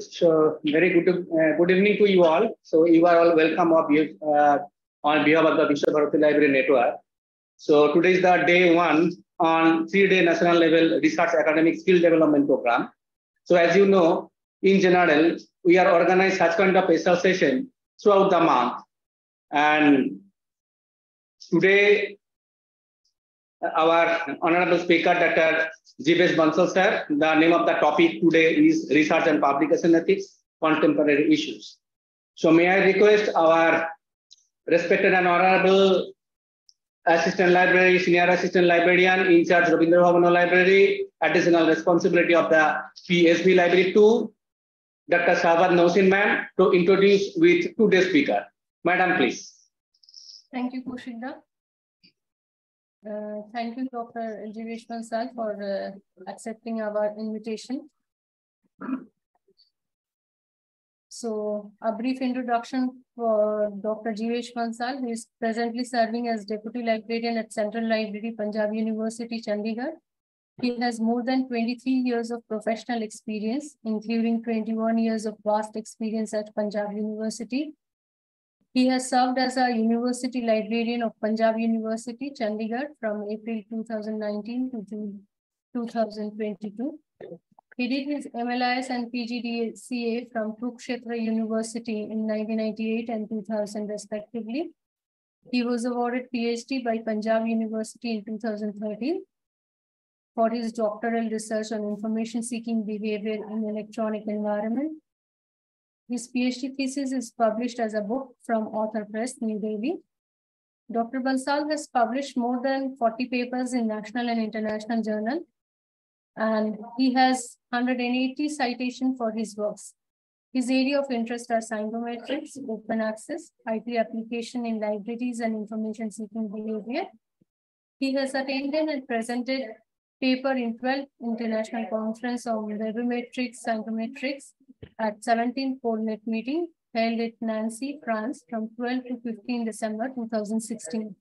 So very good, uh, good evening to you all. So you are all welcome you uh, on behalf of the Visva-Bharati Library Network. So today is the day one on three-day national level research academic skill development program. So as you know, in general, we are organized such kind of special session throughout the month. And today, our honorable speaker, Dr. Jivesh Bansal sir, the name of the topic today is Research and Publication Ethics, Contemporary Issues. So may I request our respected and honorable Assistant Library, Senior Assistant Librarian in charge of Rabindra Bhavana Library, additional responsibility of the PSB Library 2, Dr. Shahbad Nausin ma'am, to introduce with today's speaker. Madam, please. Thank you, Kushida. Uh, thank you, Dr. Jivesh Bansal, for uh, accepting our invitation. So a brief introduction for Dr. Jivesh Bansal, who is presently serving as Deputy Librarian at Central Library, Panjab University, Chandigarh. He has more than 23 years of professional experience, including 21 years of vast experience at Panjab University. He has served as a University Librarian of Panjab University, Chandigarh from April 2019 to June 2022. He did his MLIS and PGDCA from Kurukshetra University in 1998 and 2000 respectively. He was awarded PhD by Panjab University in 2013 for his doctoral research on information seeking behavior in electronic environment. His PhD thesis is published as a book from Author Press, New Delhi. Dr. Bansal has published more than 40 papers in national and international journal, and he has 180 citations for his works. His area of interest are scientometrics, open access, IT application in libraries and information seeking behavior. He has attended and presented paper in 12 international conference on webometrics, scientometrics at 17th COLLNET meeting held at Nancy, France from 12 to 15 December 2016.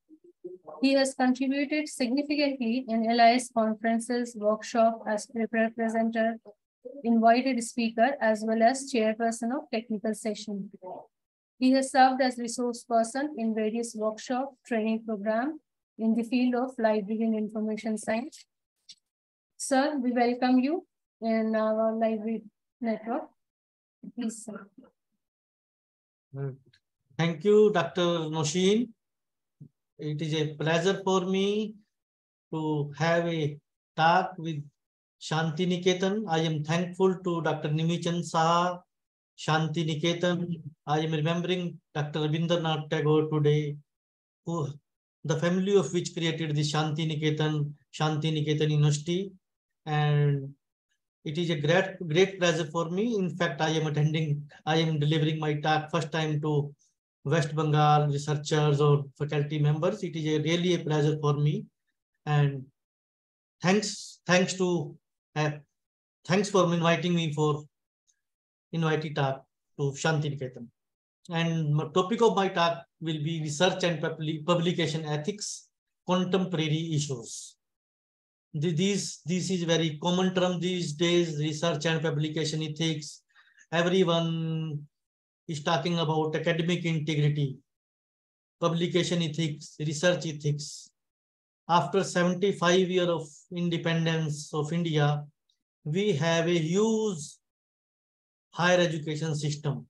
He has contributed significantly in LIS conferences, workshop as prepared presenter, invited speaker, as well as chairperson of technical session. He has served as resource person in various workshop training program in the field of library and information science. Sir, we welcome you in our library network. Sir. Thank you, Dr. Noshin. It is a pleasure for me to have a talk with Shanti Niketan. I am thankful to Dr. Nimichan Saha, Shanti Niketan. I am remembering Dr. Rabindranath Tagore today, who the family of which created the Shanti Niketan, Shanti Niketan University. And it is a great, great pleasure for me. In fact, I am attending, I am delivering my talk first time to West Bengal researchers or faculty members. It is a really a pleasure for me. And thanks, thanks to, uh, thanks for inviting me for inviting talk to Shanti Niketan. And topic of my talk will be research and publication ethics, contemporary issues this this is very common term these days research and publication ethics. Everyone is talking about academic integrity publication ethics research ethics. After 75 years of independence of india we have a huge higher education system.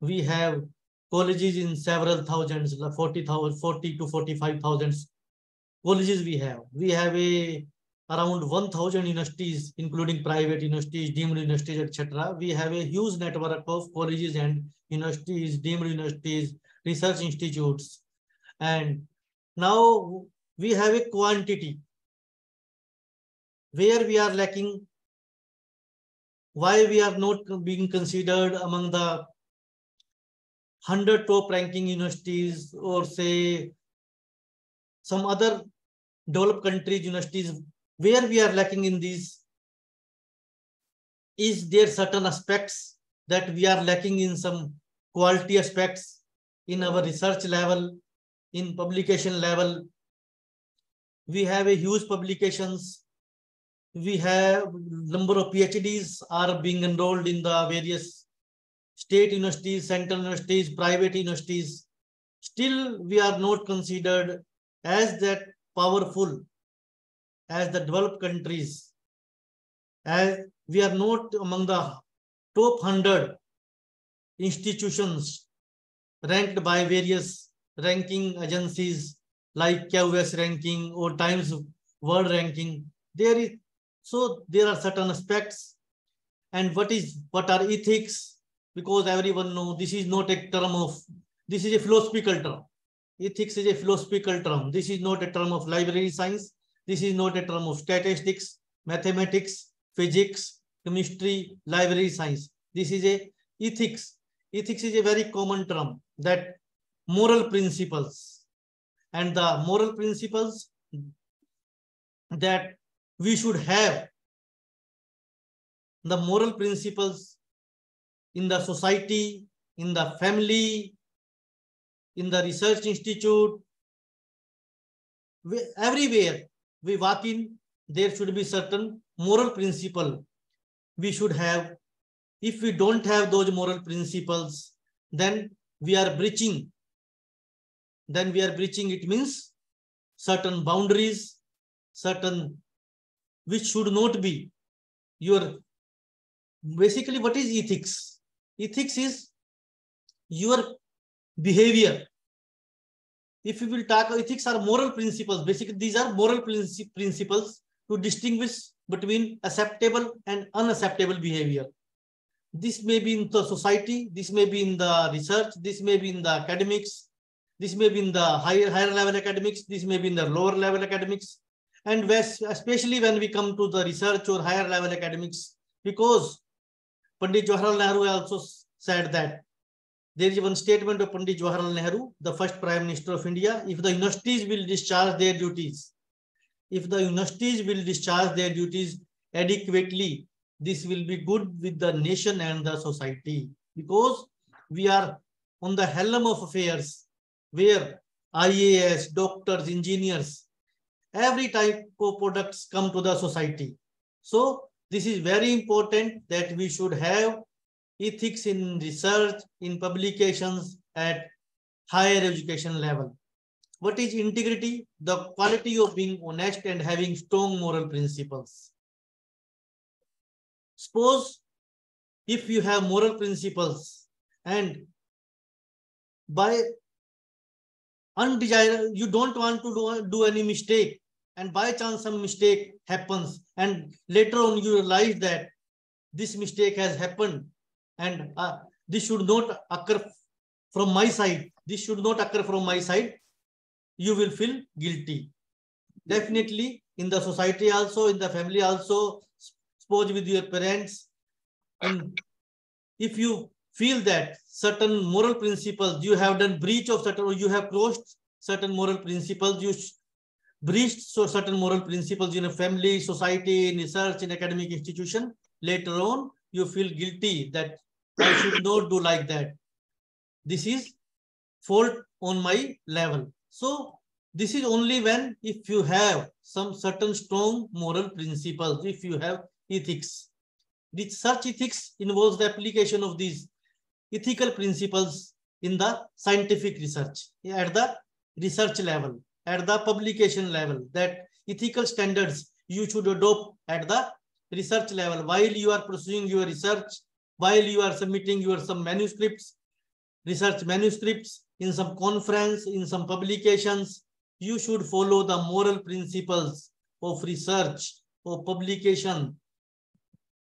We have colleges in several thousands 40,000 40 to 45,000 colleges we have. We have a around 1000 universities, including private universities, deemed universities, etc. We have a huge network of colleges and universities, deemed universities, research institutes. And now we have a quantity where we are lacking, why we are not being considered among the 100 top ranking universities or say some other developed countries universities where we are lacking in these is there certain aspects that we are lacking in some quality aspects in our research level in publication level we have a huge publications we have number of PhDs are being enrolled in the various state universities, central universities, private universities. Still, we are not considered as that powerful as the developed countries. As we are not among the top 100 institutions ranked by various ranking agencies like QS ranking or Times World ranking. There is so there are certain aspects. And what is what are ethics? Because everyone know this is not a term of this is a philosophical term. Ethics is a philosophical term. This is not a term of library science. This is not a term of statistics, mathematics, physics, chemistry, library science. This is a ethics. Ethics is a very common term that moral principles and the moral principles that we should have the moral principles in the society, in the family, in the research institute, everywhere we walk in, there should be certain moral principle we should have. If we don't have those moral principles, then we are breaching. Then we are breaching, it means certain boundaries, certain which should not be your basically what is ethics ethics is your behavior if we will talk ethics are moral principles. Basically these are moral principles to distinguish between acceptable and unacceptable behavior. This may be in the society this may be in the research this may be in the academics this may be in the higher higher level academics this may be in the lower level academics. And especially when we come to the research or higher level academics, because Pandit Jawaharlal Nehru also said that there is one statement of Pandit Jawaharlal Nehru, the first Prime Minister of India, if the universities will discharge their duties, if the universities will discharge their duties adequately, this will be good with the nation and the society because we are on the helm of affairs where IAS, doctors, engineers, every type of products come to the society. So this is very important that we should have ethics in research, in publications at higher education level. What is integrity? The quality of being honest and having strong moral principles. Suppose if you have moral principles and by undesirable, you don't want to do, do any mistake, and by chance some mistake happens and later on you realize that this mistake has happened and uh, this should not occur from my side. This should not occur from my side. You will feel guilty. Definitely in the society also in the family also suppose with your parents. And if you feel that certain moral principles you have done breach of certain or you have crossed certain moral principles you breached so certain moral principles in a family, society, in research, in academic institution, later on you feel guilty that I should not do like that. This is fault on my level. So this is only when if you have some certain strong moral principles, if you have ethics. This such ethics involves the application of these ethical principles in the scientific research at the research level at the publication level, that ethical standards you should adopt at the research level while you are pursuing your research, while you are submitting your some manuscripts, research manuscripts in some conference, in some publications, you should follow the moral principles of research or publication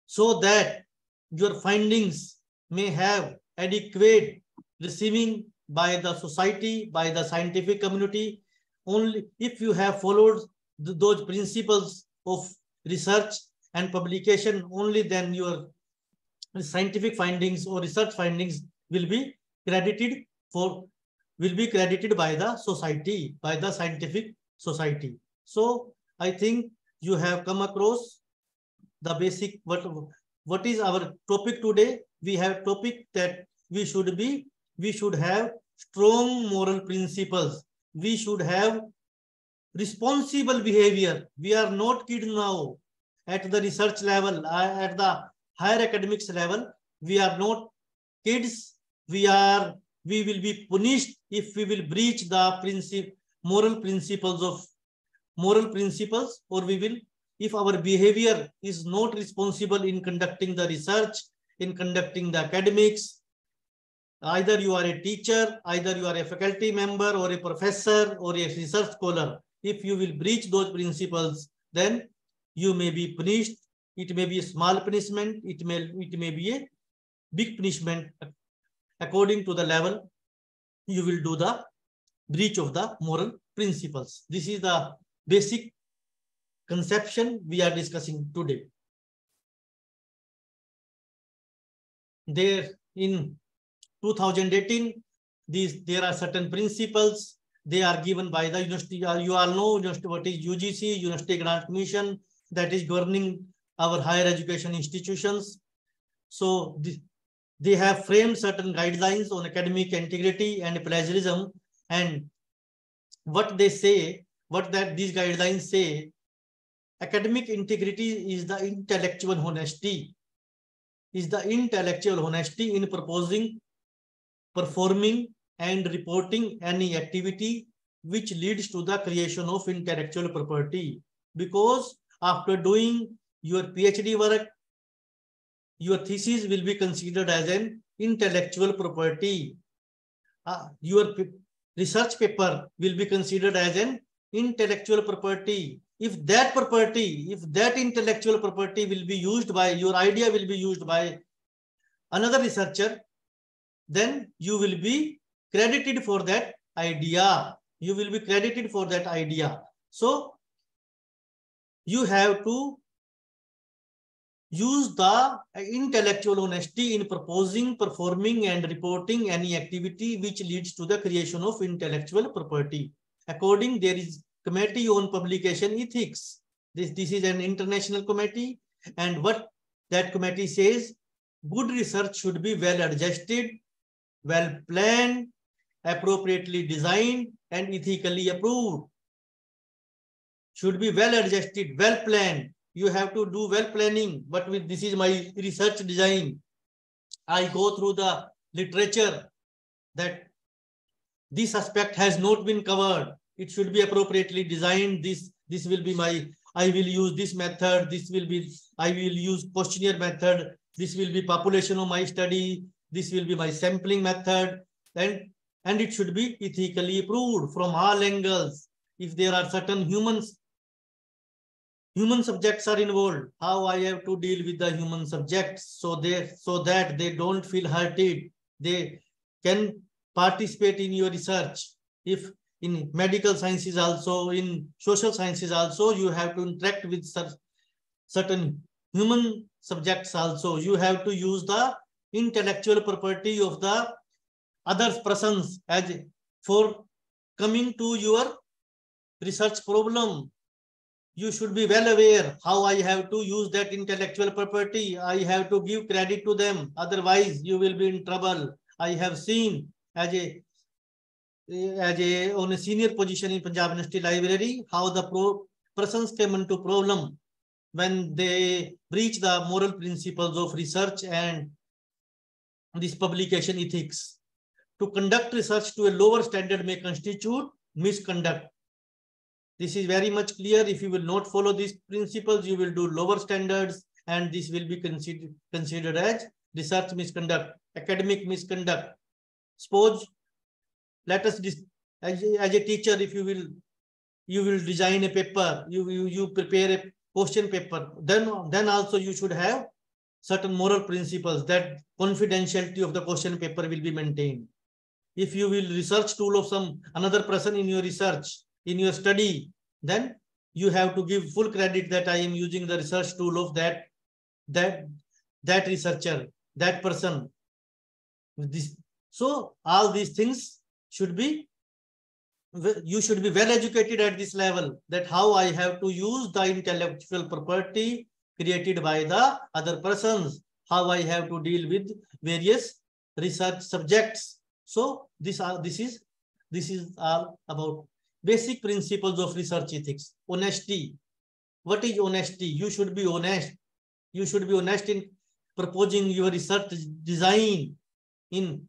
so that your findings may have adequate receiving by the society, by the scientific community, only if you have followed those principles of research and publication, only then your scientific findings or research findings will be credited for will be credited by the society, by the scientific society. So I think you have come across the basic what what is our topic today. We have topic that we should be, we should have strong moral principles we should have responsible behavior. We are not kids now. at the research level, uh, at the higher academics level, we are not kids. We are, we will be punished if we will breach the principle, moral principles of moral principles, or we will, if our behavior is not responsible in conducting the research, in conducting the academics, either you are a teacher, either you are a faculty member or a professor or a research scholar. If you will breach those principles, then you may be punished. It may be a small punishment. It may, it may be a big punishment according to the level you will do the breach of the moral principles. This is the basic conception we are discussing today. There in 2018, these there are certain principles. They are given by the university. You all know what is UGC, University Grant Commission, that is governing our higher education institutions. So they have framed certain guidelines on academic integrity and plagiarism. And what they say, what that these guidelines say, academic integrity is the intellectual honesty, is the intellectual honesty in proposing performing and reporting any activity which leads to the creation of intellectual property. Because after doing your PhD work, your thesis will be considered as an intellectual property. Uh, your research paper will be considered as an intellectual property. If that property, if that intellectual property will be used by, your idea will be used by another researcher, then you will be credited for that idea. You will be credited for that idea. So you have to use the intellectual honesty in proposing, performing, and reporting any activity which leads to the creation of intellectual property. According, there is Committee on Publication Ethics. This, this is an international committee. And what that committee says, good research should be well adjusted, well planned, appropriately designed, and ethically approved. Should be well adjusted, well planned. You have to do well planning. But with this is my research design. I go through the literature that this aspect has not been covered. It should be appropriately designed. This, this will be my, I will use this method. This will be, I will use questionnaire method. This will be population of my study. This will be my sampling method and, and it should be ethically approved from all angles. If there are certain humans, human subjects are involved, how I have to deal with the human subjects so they so that they don't feel hurted. They can participate in your research. If in medical sciences also, in social sciences also, you have to interact with certain human subjects also. You have to use the intellectual property of the other persons as for coming to your research problem you should be well aware how i have to use that intellectual property i have to give credit to them otherwise you will be in trouble i have seen as a as a on a senior position in panjab university library how the pro persons came into problem when they breach the moral principles of research and this publication ethics. To conduct research to a lower standard may constitute misconduct. This is very much clear. If you will not follow these principles, you will do lower standards and this will be considered, considered as research misconduct, academic misconduct. Suppose, let us, as a, as a teacher, if you will, you will design a paper, you, you, you prepare a question paper, then, then also you should have certain moral principles that confidentiality of the question paper will be maintained. If you will research tool of some another person in your research, in your study, then you have to give full credit that I am using the research tool of that, that, that researcher, that person. This, so all these things should be, you should be well educated at this level that how I have to use the intellectual property created by the other persons, how I have to deal with various research subjects. So this, are, this, is, this is all about basic principles of research ethics, honesty. what is honesty? You should be honest. You should be honest in proposing your research design in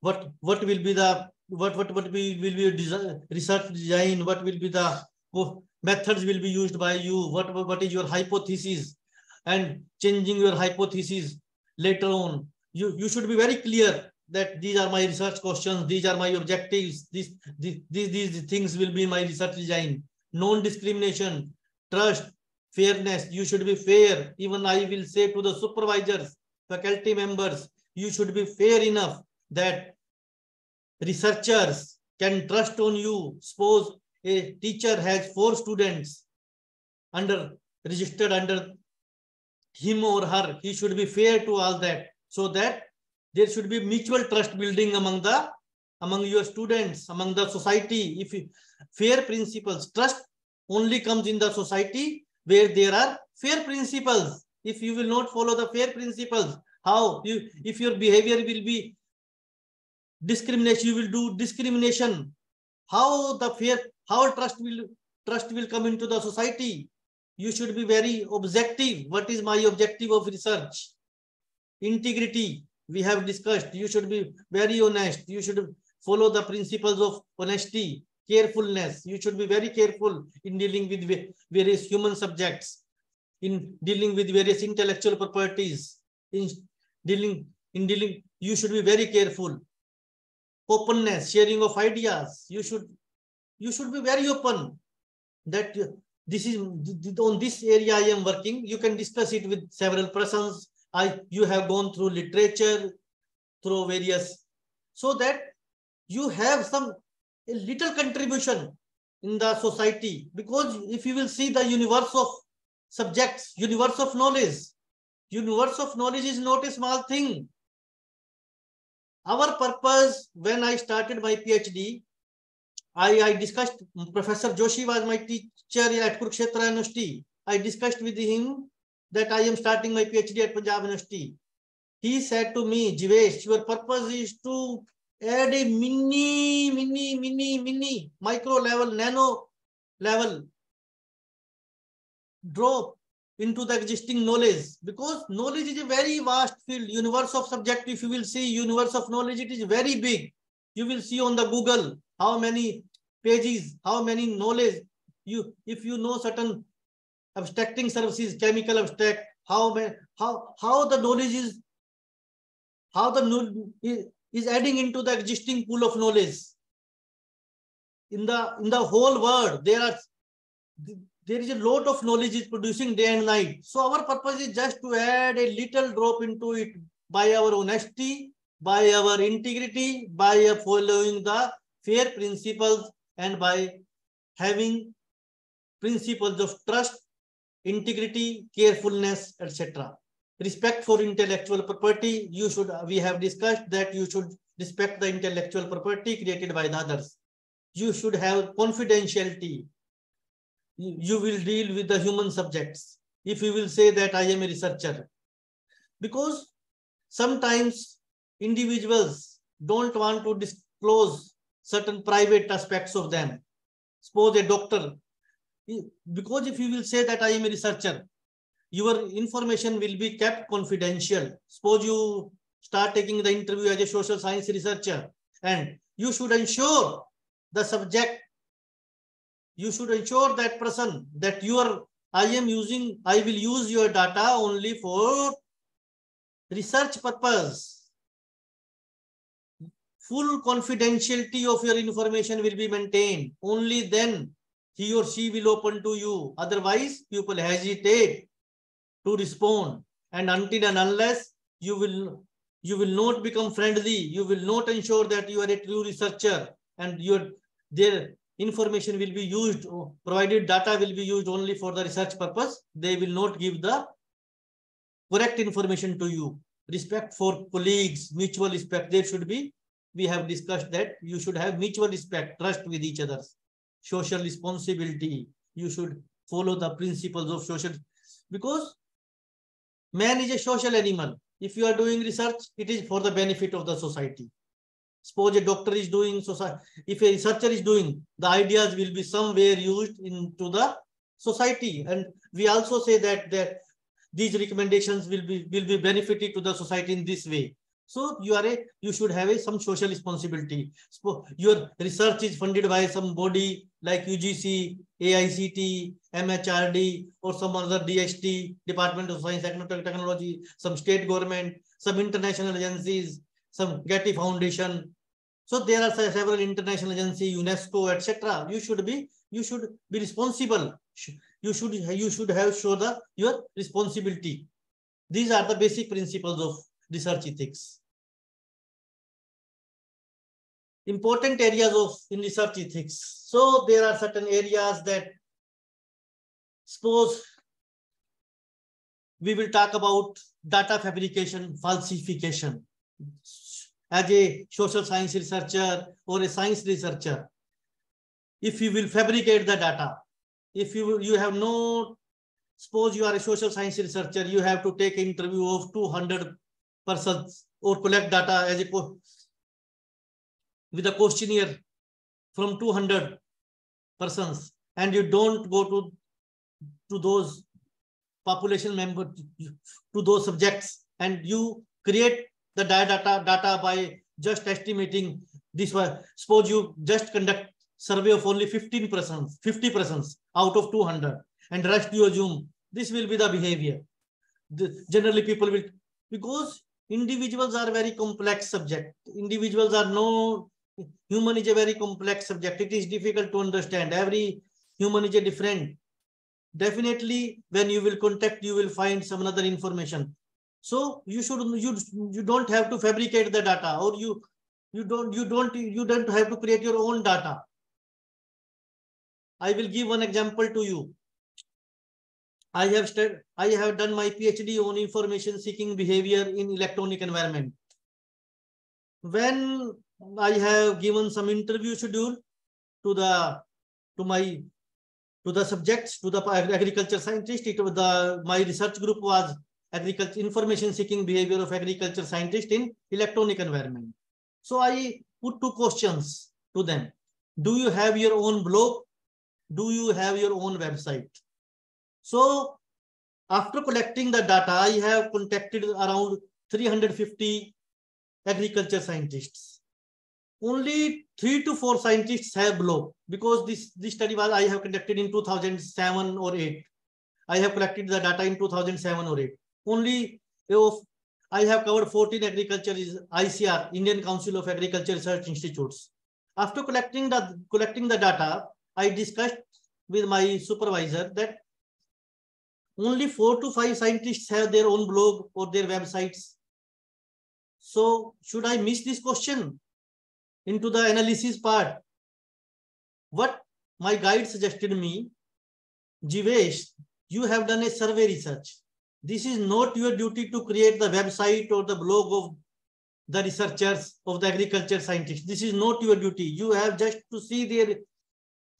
what what will be the what what what will, will be design, research design what will be the methods will be used by you what what is your hypothesis and changing your hypothesis later on you you should be very clear that these are my research questions these are my objectives these these these, these things will be my research design. Non-discrimination trust fairness you should be fair. Even i will say to the supervisors faculty members you should be fair enough that researchers can trust on you. Suppose a teacher has four students under registered under him or her, he should be fair to all that. So that there should be mutual trust building among the among your students, among the society. If fair principles, trust only comes in the society where there are fair principles. If you will not follow the fair principles, how? You if your behavior will be discrimination you will do discrimination. How the fear how trust will trust will come into the society? You should be very objective. What is my objective of research? Integrity we have discussed you should be very honest you should follow the principles of honesty carefulness you should be very careful in dealing with various human subjects in dealing with various intellectual properties in dealing in dealing you should be very careful openness, sharing of ideas. You should, you should be very open that this is on this area I am working. You can discuss it with several persons. I you have gone through literature, through various, so that you have some a little contribution in the society. Because if you will see the universe of subjects, universe of knowledge, universe of knowledge is not a small thing. Our purpose when I started my PhD, I, I discussed, Professor Joshi was my teacher at Kurukshetra University. I discussed with him that I am starting my PhD at Panjab University. He said to me, Jivesh, your purpose is to add a mini, mini, mini, mini, micro level, nano level drop into the existing knowledge. Because knowledge is a very vast field. Universe of subject if you will see universe of knowledge it is very big. You will see on the google how many pages how many knowledge you if you know certain abstracting services chemical abstract how how how the knowledge is how the is adding into the existing pool of knowledge in the in the whole world there are there is a lot of knowledge is producing day and night. So our purpose is just to add a little drop into it by our honesty, by our integrity, by following the fair principles and by having principles of trust, integrity, carefulness, etc. Respect for intellectual property, you should, we have discussed that you should respect the intellectual property created by the others. You should have confidentiality, you will deal with the human subjects if you will say that I am a researcher. Because sometimes individuals don't want to disclose certain private aspects of them. Suppose a doctor, because if you will say that I am a researcher, your information will be kept confidential. Suppose you start taking the interview as a social science researcher and you should ensure the subject you should ensure that person that you are, I am using, I will use your data only for research purpose. Full confidentiality of your information will be maintained. Only then he or she will open to you. Otherwise, people hesitate to respond. And until and unless you will you will not become friendly, you will not ensure that you are a true researcher and your their information will be used, provided data will be used only for the research purpose. They will not give the correct information to you. Respect for colleagues, mutual respect, there should be. We have discussed that you should have mutual respect, trust with each other, social responsibility. You should follow the principles of social, because man is a social animal. If you are doing research, it is for the benefit of the society. Suppose a doctor is doing, so if a researcher is doing, the ideas will be somewhere used into the society. And we also say that, that these recommendations will be will be benefited to the society in this way. So you are a you should have a some social responsibility. So your research is funded by some body like UGC, AICT, MHRD, or some other DST, Department of Science and Technology, some state government, some international agencies, some Getty Foundation. So there are several international agencies, UNESCO, etc. You should be you should be responsible. You should you should have show the your responsibility. These are the basic principles of research ethics. Important areas of in research ethics. So there are certain areas that suppose we will talk about data fabrication, falsification. As a social science researcher or a science researcher, if you will fabricate the data, if you, you have no, suppose you are a social science researcher, you have to take interview of 200 persons or collect data as a with a questionnaire from 200 persons. And you don't go to to those population member to those subjects. And you create the data data by just estimating this one. Suppose you just conduct survey of only 15 persons 50 persons out of 200 and rest you assume this will be the behavior. The, generally people will because individuals are very complex subject. Individuals are no human is a very complex subject. It is difficult to understand. Every human is a different. Definitely when you will contact you will find some other information. So you should you you don't have to fabricate the data or you you don't you don't you don't have to create your own data. I will give one example to you. I have studied i have done my phd on information seeking behavior in electronic environment. When i have given some interview schedule to the to my to the subjects, to the agriculture scientist. It was the my research group was agriculture information seeking behavior of agriculture scientist in electronic environment. So I put two questions to them. Do you have your own blog? Do you have your own website? So after collecting the data, I have contacted around 350 agriculture scientists only three to four scientists have below because this, this study was I have conducted in 2007 or 8. I have collected the data in 2007 or 8. Only I have covered 14 agriculture is ICR, Indian Council of Agriculture Research Institutes. After collecting the collecting the data, I discussed with my supervisor that only four to five scientists have their own blog or their websites. So should I miss this question? Into the analysis part. What my guide suggested me, Jivesh, you have done a survey research. This is not your duty to create the website or the blog of the researchers of the agriculture scientists. This is not your duty. You have just to see their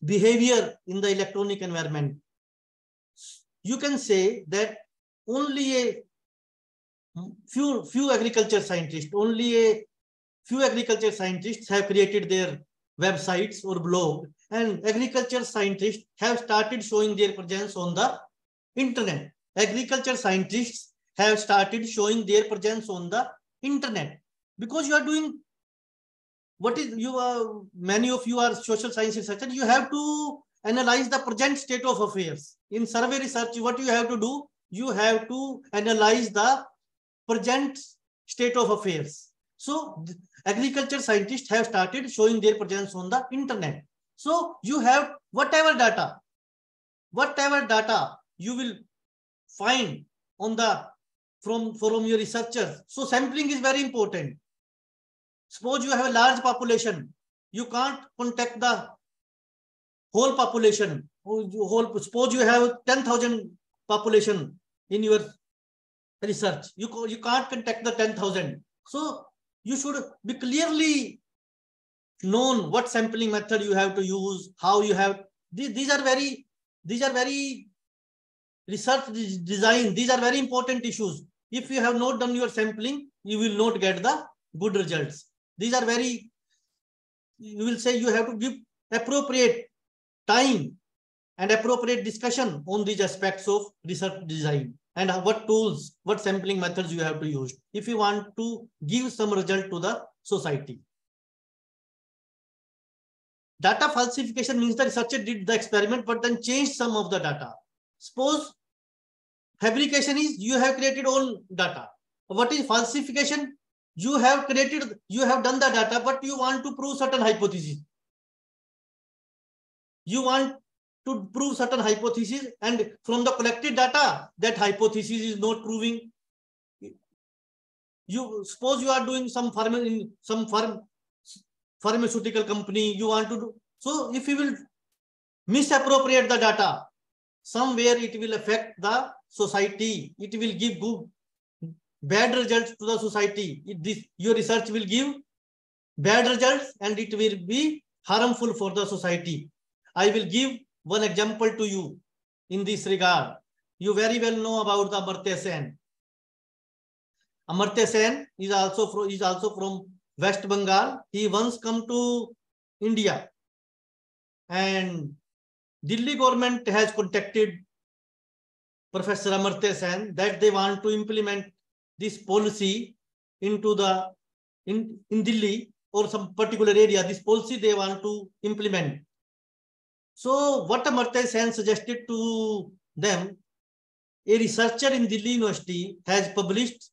behavior in the electronic environment. You can say that only a few, few agriculture scientists, only a few agriculture scientists have created their websites or blog and agriculture scientists have started showing their presence on the internet. Agriculture scientists have started showing their presence on the internet. Because you are doing what is you are many of you are social science researchers you have to analyze the present state of affairs. In survey research what you have to do you have to analyze the present state of affairs. So agriculture scientists have started showing their presence on the internet. So you have whatever data, whatever data you will find on the from from your researchers. So sampling is very important. Suppose you have a large population, you can't contact the whole population. Whole suppose you have 10,000 population in your research. You, you can't contact the 10,000. So you should be clearly known what sampling method you have to use, how you have, these, these are very, these are very research design, these are very important issues. If you have not done your sampling, you will not get the good results. These are very, you will say you have to give appropriate time and appropriate discussion on these aspects of research design and what tools, what sampling methods you have to use if you want to give some result to the society. Data falsification means the researcher did the experiment but then changed some of the data. Suppose fabrication is you have created own data. What is falsification? You have created, you have done the data, but you want to prove certain hypothesis. You want to prove certain hypothesis and from the collected data, that hypothesis is not proving. You suppose you are doing some farm in some farm pharmaceutical company, you want to do. So if you will misappropriate the data, somewhere it will affect the society. It will give good, bad results to the society. It, this, your research will give bad results and it will be harmful for the society. I will give one example to you in this regard. You very well know about the Amartya Sen. Amartya Sen is also from, is also from West Bengal. He once come to India and Delhi government has contacted Professor Amartya Sen that they want to implement this policy into the in, in Delhi or some particular area. This policy they want to implement. So what Amartya Sen suggested to them, a researcher in Delhi University has published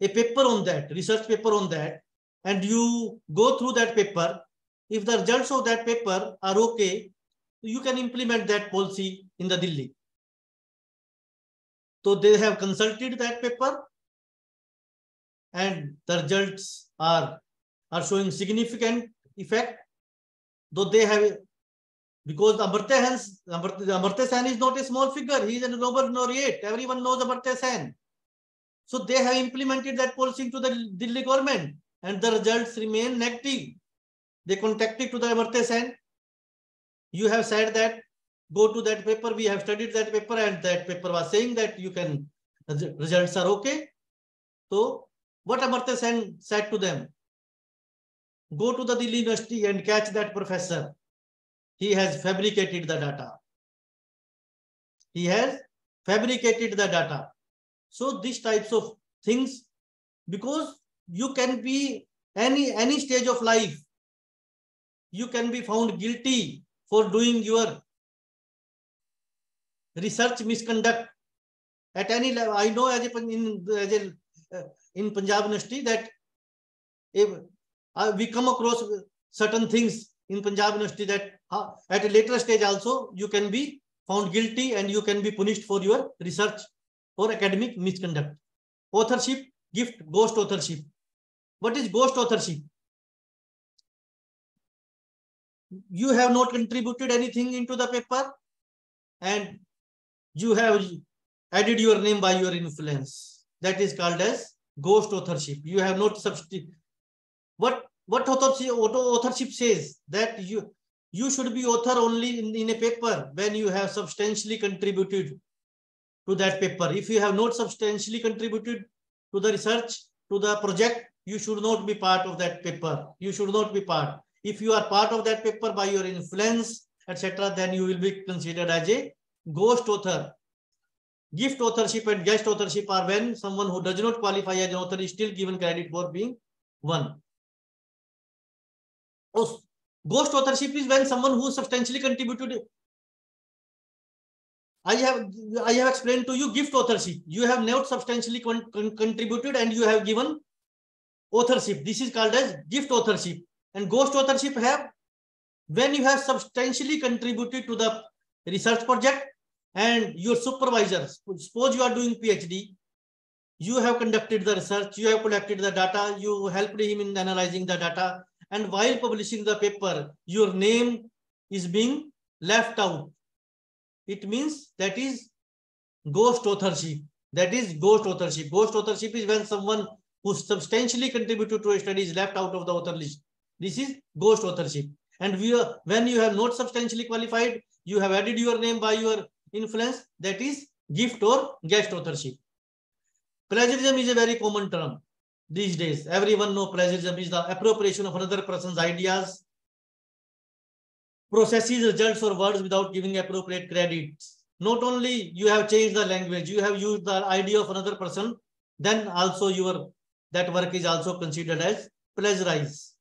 a paper on that, research paper on that, and you go through that paper. If the results of that paper are okay, you can implement that policy in the Delhi. So they have consulted that paper and the results are, are showing significant effect, though they have because Amartya Amartya Sen is not a small figure. He is a Nobel laureate. Everyone knows Amartya Sen. So they have implemented that policy into the Delhi government and the results remain negative. They contacted to the Amartya Sen. You have said that go to that paper. We have studied that paper and that paper was saying that you can, uh, results are okay. So what Amartya Sen said to them, go to the Delhi University and catch that professor he has fabricated the data. He has fabricated the data. So these types of things, because you can be any, any stage of life, you can be found guilty for doing your research misconduct at any level. I know as a, in, as a, in Panjab University that if uh, we come across certain things in Punjab University that uh, at a later stage also you can be found guilty and you can be punished for your research or academic misconduct. Authorship, gift, ghost authorship. What is ghost authorship? You have not contributed anything into the paper and you have added your name by your influence. That is called as ghost authorship. You have not substituted. What what authorship, authorship says that you you should be author only in, in a paper when you have substantially contributed to that paper. If you have not substantially contributed to the research, to the project, you should not be part of that paper. You should not be part. If you are part of that paper by your influence, etc., then you will be considered as a ghost author. Gift authorship and guest authorship are when someone who does not qualify as an author is still given credit for being one. Ghost authorship is when someone who substantially contributed. I have I have explained to you gift authorship. You have not substantially con con contributed and you have given authorship. This is called as gift authorship. And ghost authorship have when you have substantially contributed to the research project and your supervisor, suppose you are doing PhD, you have conducted the research, you have collected the data, you helped him in analyzing the data, and while publishing the paper, your name is being left out. It means that is ghost authorship. That is ghost authorship. Ghost authorship is when someone who substantially contributed to a study is left out of the author list. This is ghost authorship. And we are, when you have not substantially qualified, you have added your name by your influence, that is gift or guest authorship. Plagiarism is a very common term these days. Everyone know plagiarism is the appropriation of another person's ideas processes results or words without giving appropriate credit. Not only you have changed the language, you have used the idea of another person, then also your that work is also considered as plagiarize.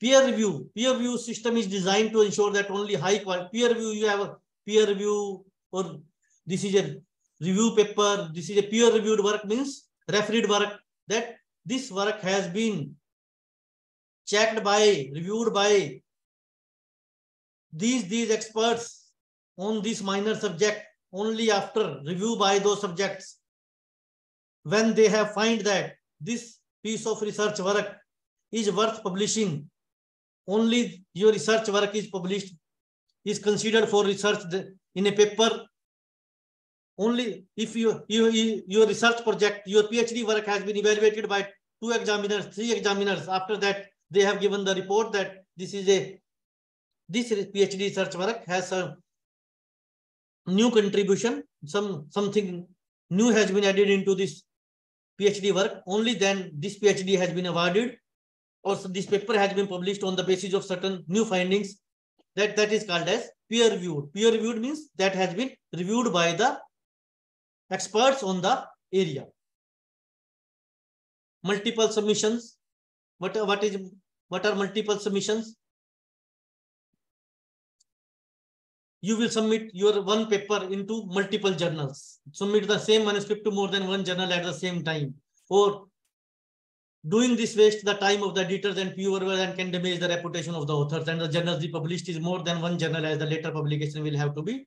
Peer review. Peer review system is designed to ensure that only high quality peer review, you have a peer review or this is a review paper, this is a peer reviewed work means refereed work that this work has been checked by, reviewed by these, these experts on this minor subject only after review by those subjects. When they have find that this piece of research work is worth publishing, only your research work is published, is considered for research in a paper only if you, you, your research project, your PhD work has been evaluated by two examiners, three examiners. After that, they have given the report that this is a this PhD research work has a new contribution, some something new has been added into this PhD work. Only then this PhD has been awarded or this paper has been published on the basis of certain new findings that that is called as peer reviewed. Peer reviewed means that has been reviewed by the experts on the area. Multiple submissions. What, what, is, what are multiple submissions? You will submit your one paper into multiple journals. Submit the same manuscript to more than one journal at the same time. Or doing this waste the time of the editors and viewers and can damage the reputation of the authors. And the journals they published is more than one journal as the later publication will have to be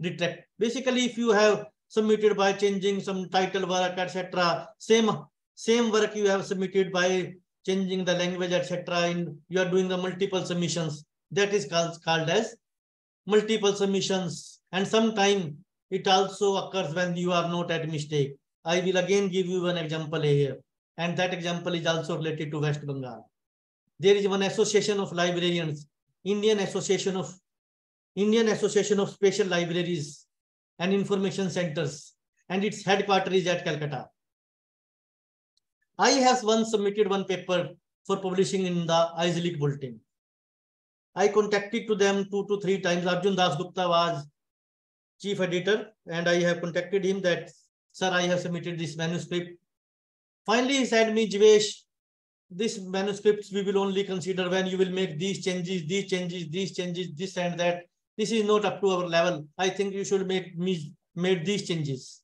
retract. Basically, if you have submitted by changing some title work, etc. Same, same work you have submitted by changing the language, etc. And you are doing the multiple submissions. That is called, called as multiple submissions. And sometime it also occurs when you are not at mistake. I will again give you one example here. And that example is also related to West Bengal. There is one association of librarians, Indian Association of Indian Association of Special Libraries and information centers, and its headquarters is at Calcutta. I have once submitted one paper for publishing in the IASLIC bulletin. I contacted to them two to three times. Arjun Das Gupta was chief editor, and I have contacted him that, sir, I have submitted this manuscript. Finally, he said me, Jivesh, this manuscripts we will only consider when you will make these changes, these changes, these changes, this and that this is not up to our level. I think you should make me made these changes.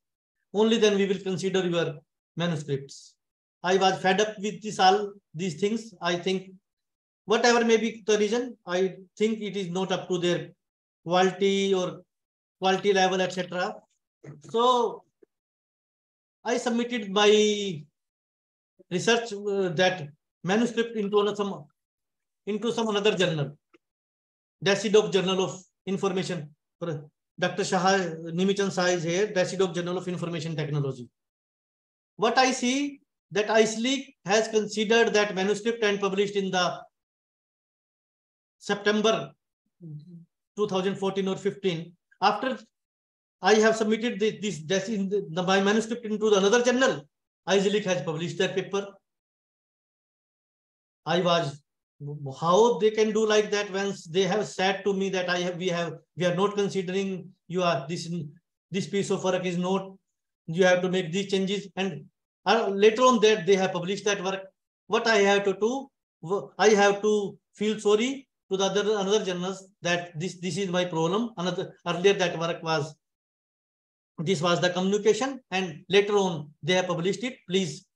Only then we will consider your manuscripts. I was fed up with this all these things. I think whatever may be the reason, I think it is not up to their quality or quality level, etc. So I submitted my research uh, that manuscript into some into some another journal, Decidoc Journal of information. Dr. Shah, Nimichan Shah is here, Decidoc Journal of Information Technology. What I see that IASLIC has considered that manuscript and published in the September 2014 or 15. After I have submitted this, this, this in the, my manuscript into another journal, IASLIC has published that paper. I was how they can do like that once they have said to me that I have we have we are not considering you are this this piece of work is not you have to make these changes and uh, later on that they have published that work what I have to do I have to feel sorry to the other another journals that this this is my problem another earlier that work was this was the communication and later on they have published it please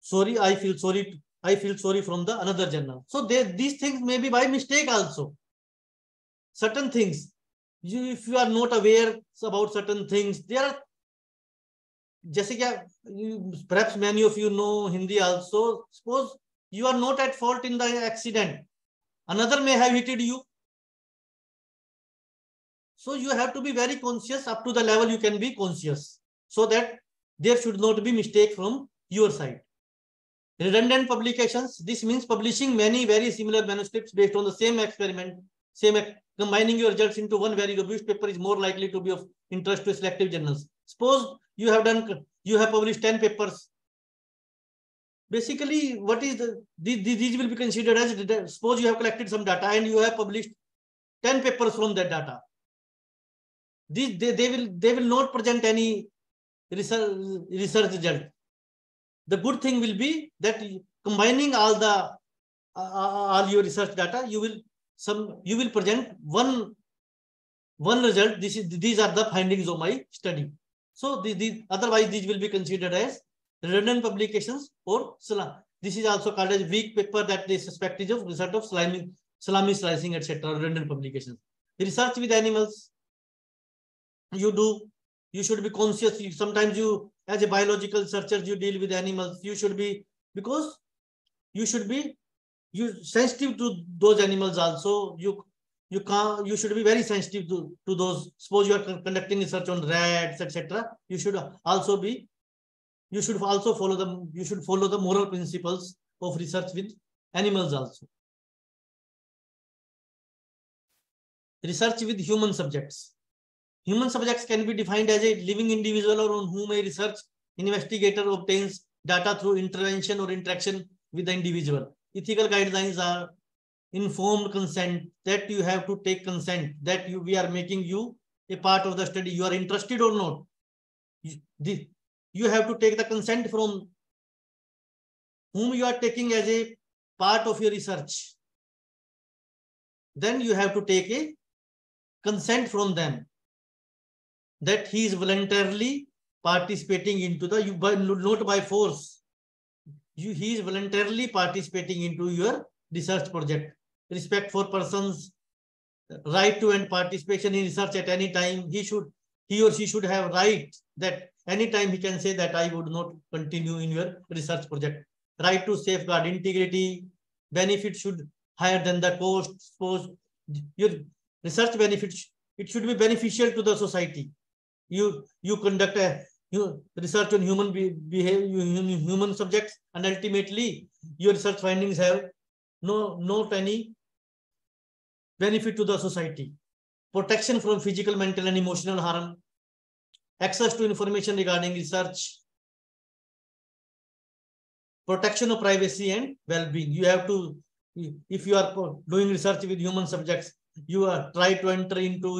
sorry I feel sorry I feel sorry from the another journal. So they, these things may be by mistake also. Certain things, you, if you are not aware about certain things, there are जैसे क्या perhaps many of you know Hindi also. Suppose you are not at fault in the accident. Another may have hit you. So you have to be very conscious up to the level you can be conscious so that there should not be mistake from your side. Redundant publications, this means publishing many very similar manuscripts based on the same experiment, same combining your results into one very robust paper is more likely to be of interest to selective journals. Suppose you have done, you have published 10 papers. Basically, what is the, these, these will be considered as, suppose you have collected some data and you have published 10 papers from that data. These, they, they, will, they will not present any research, research result. The good thing will be that combining all the uh, all your research data, you will some you will present one one result. This is these are the findings of my study. So the, the otherwise these will be considered as redundant publications or this is also called as weak paper that they suspect is of result of slimy, salami slicing, etc. Redundant publications. Research with animals. You do. You should be conscious. Sometimes you, as a biological researcher, you deal with animals. You should be because you should be you sensitive to those animals also. You you can't. You should be very sensitive to to those. Suppose you are conducting research on rats, etc. You should also be you should also follow the you should follow the moral principles of research with animals also research with human subjects human subjects can be defined as a living individual or on whom a research investigator obtains data through intervention or interaction with the individual ethical guidelines are informed consent that you have to take consent that you we are making you a part of the study you are interested or not the, you have to take the consent from whom you are taking as a part of your research. Then you have to take a consent from them that he is voluntarily participating into the, you, by, not by force. You, he is voluntarily participating into your research project. Respect for persons right to and participation in research at any time. He should, he or she should have right that anytime he can say that I would not continue in your research project. Right to safeguard integrity, benefit should higher than the cost. Suppose your research benefits, it should be beneficial to the society. You, you conduct a you research on human be, behavior, human subjects, and ultimately your research findings have no not any benefit to the society. Protection from physical, mental, and emotional harm access to information regarding research, protection of privacy and well-being. You have to, if you are doing research with human subjects, you are try to enter into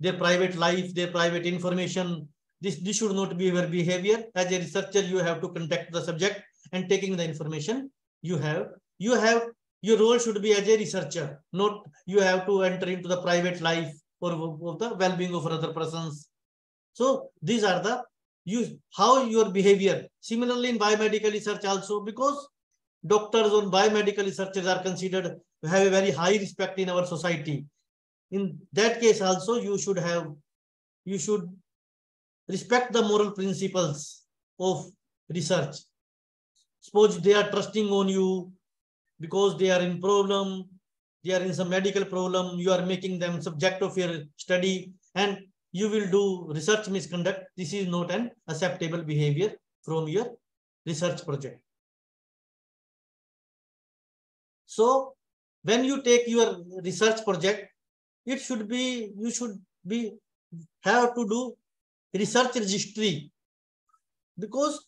their private life, their private information. This, this should not be your behavior. As a researcher, you have to contact the subject and taking the information you have. You have your role should be as a researcher, not you have to enter into the private life or of the well-being of other persons so these are the use how your behavior. Similarly, in biomedical research also, because doctors or biomedical researchers are considered have a very high respect in our society. In that case also, you should have, you should respect the moral principles of research. Suppose they are trusting on you because they are in problem, they are in some medical problem, you are making them subject of your study and you will do research misconduct. This is not an acceptable behavior from your research project. So when you take your research project, it should be, you should be, have to do research registry because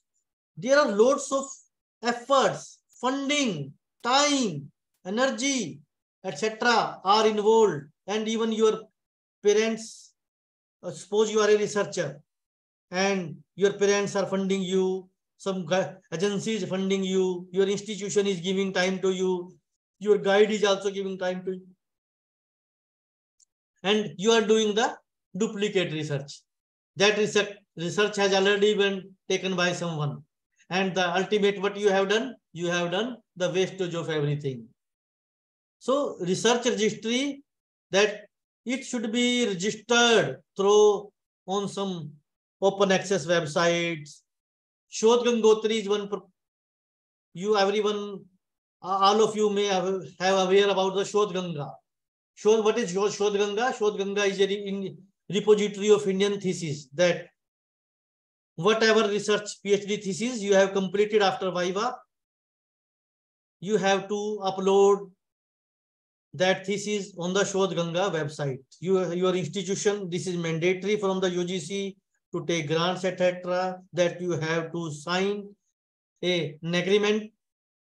there are loads of efforts, funding, time, energy, etc. are involved and even your parents uh, suppose you are a researcher and your parents are funding you, some agency is funding you, your institution is giving time to you, your guide is also giving time to you. And you are doing the duplicate research. That research, research has already been taken by someone. And the ultimate what you have done, you have done the wastage of everything. So research registry that it should be registered through on some open access websites. Shodh Gangotri is one. You everyone, all of you may have, have aware about the Shodh Ganga. Shodh, what is Shodh Ganga? Shodh Ganga is a in repository of Indian thesis that whatever research PhD thesis you have completed after Viva, you have to upload that thesis on the Shodh Ganga website. You, your institution, this is mandatory from the UGC to take grants, etc. That you have to sign a, an agreement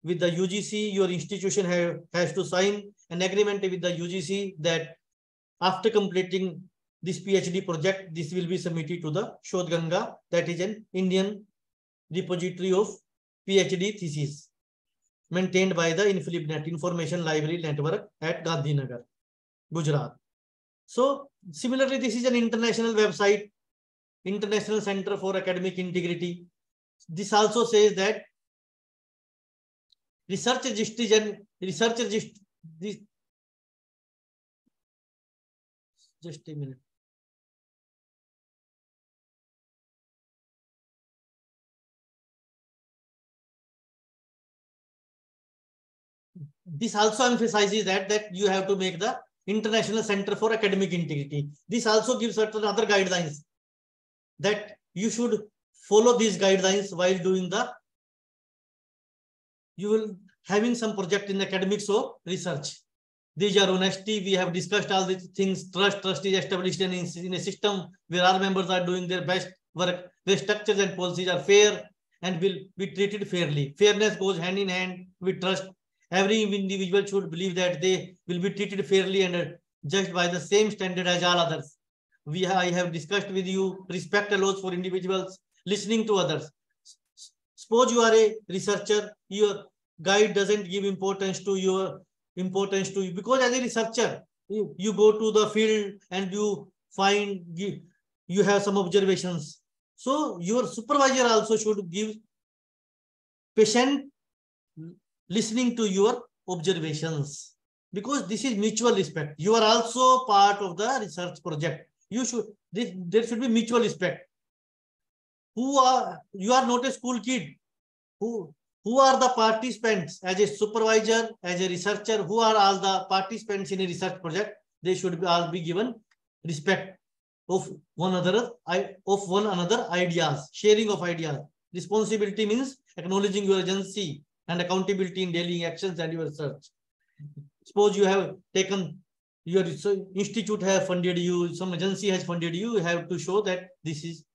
with the UGC. Your institution have, has to sign an agreement with the UGC that after completing this PhD project, this will be submitted to the Shodh Ganga, that is an Indian repository of PhD thesis maintained by the InfilibNet Information Library Network at Gandhinagar, Gujarat. So similarly, this is an international website, International Center for Academic Integrity. This also says that research registration, research regist, this, just a minute. This also emphasizes that, that you have to make the International Center for Academic Integrity. This also gives certain other guidelines that you should follow these guidelines while doing the, you will having some project in academics or research. These are honesty. We have discussed all these things. Trust, trust is established in, in a system where our members are doing their best work. The structures and policies are fair and will be treated fairly. Fairness goes hand in hand with trust Every individual should believe that they will be treated fairly and judged by the same standard as all others. We I have discussed with you respect allows for individuals listening to others. Suppose you are a researcher, your guide doesn't give importance to your importance to you because as a researcher, you, you go to the field and you find you, you have some observations. So your supervisor also should give patient listening to your observations because this is mutual respect. You are also part of the research project. You should, this, there should be mutual respect. Who are, you are not a school kid. Who, who are the participants as a supervisor, as a researcher, who are all the participants in a research project? They should be all be given respect of one another, I of one another ideas, sharing of ideas. Responsibility means acknowledging your agency, and accountability in daily actions and your research. Suppose you have taken your institute have funded you, some agency has funded you, you have to show that this is,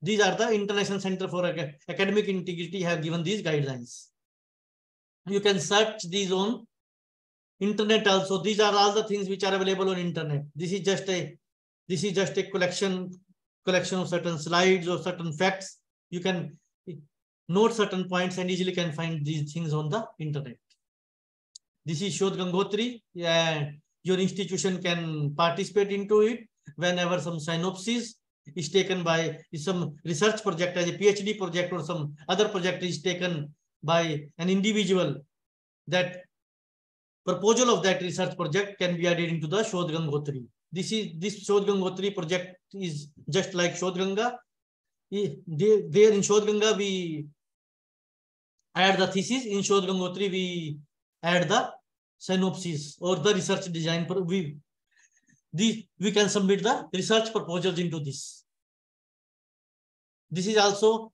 these are the International Center for Academic Integrity have given these guidelines. You can search these on internet also. These are all the things which are available on internet. This is just a, this is just a collection, collection of certain slides or certain facts. You can note certain points and easily can find these things on the internet. This is Shodh Gangotri. Yeah, your institution can participate into it whenever some synopsis is taken by some research project as a PhD project or some other project is taken by an individual that proposal of that research project can be added into the Shodh Gangotri. This is this Shodh Gangotri project is just like Shodh Ganga. There in Shodh Ganga, we add the thesis. In Shodh Gangotri, we add the synopsis or the research design. We, the, we can submit the research proposals into this. This is also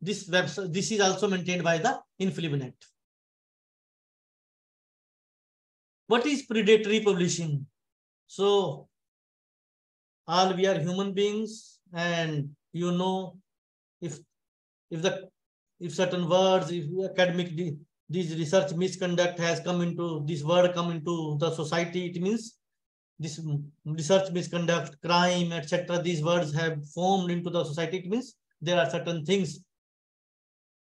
this website. This is also maintained by the INFLIBNET. What is predatory publishing? So all we are human beings and you know if if the if certain words, if academic, this research misconduct has come into, this word come into the society, it means this research misconduct, crime, etc. These words have formed into the society. It means there are certain things.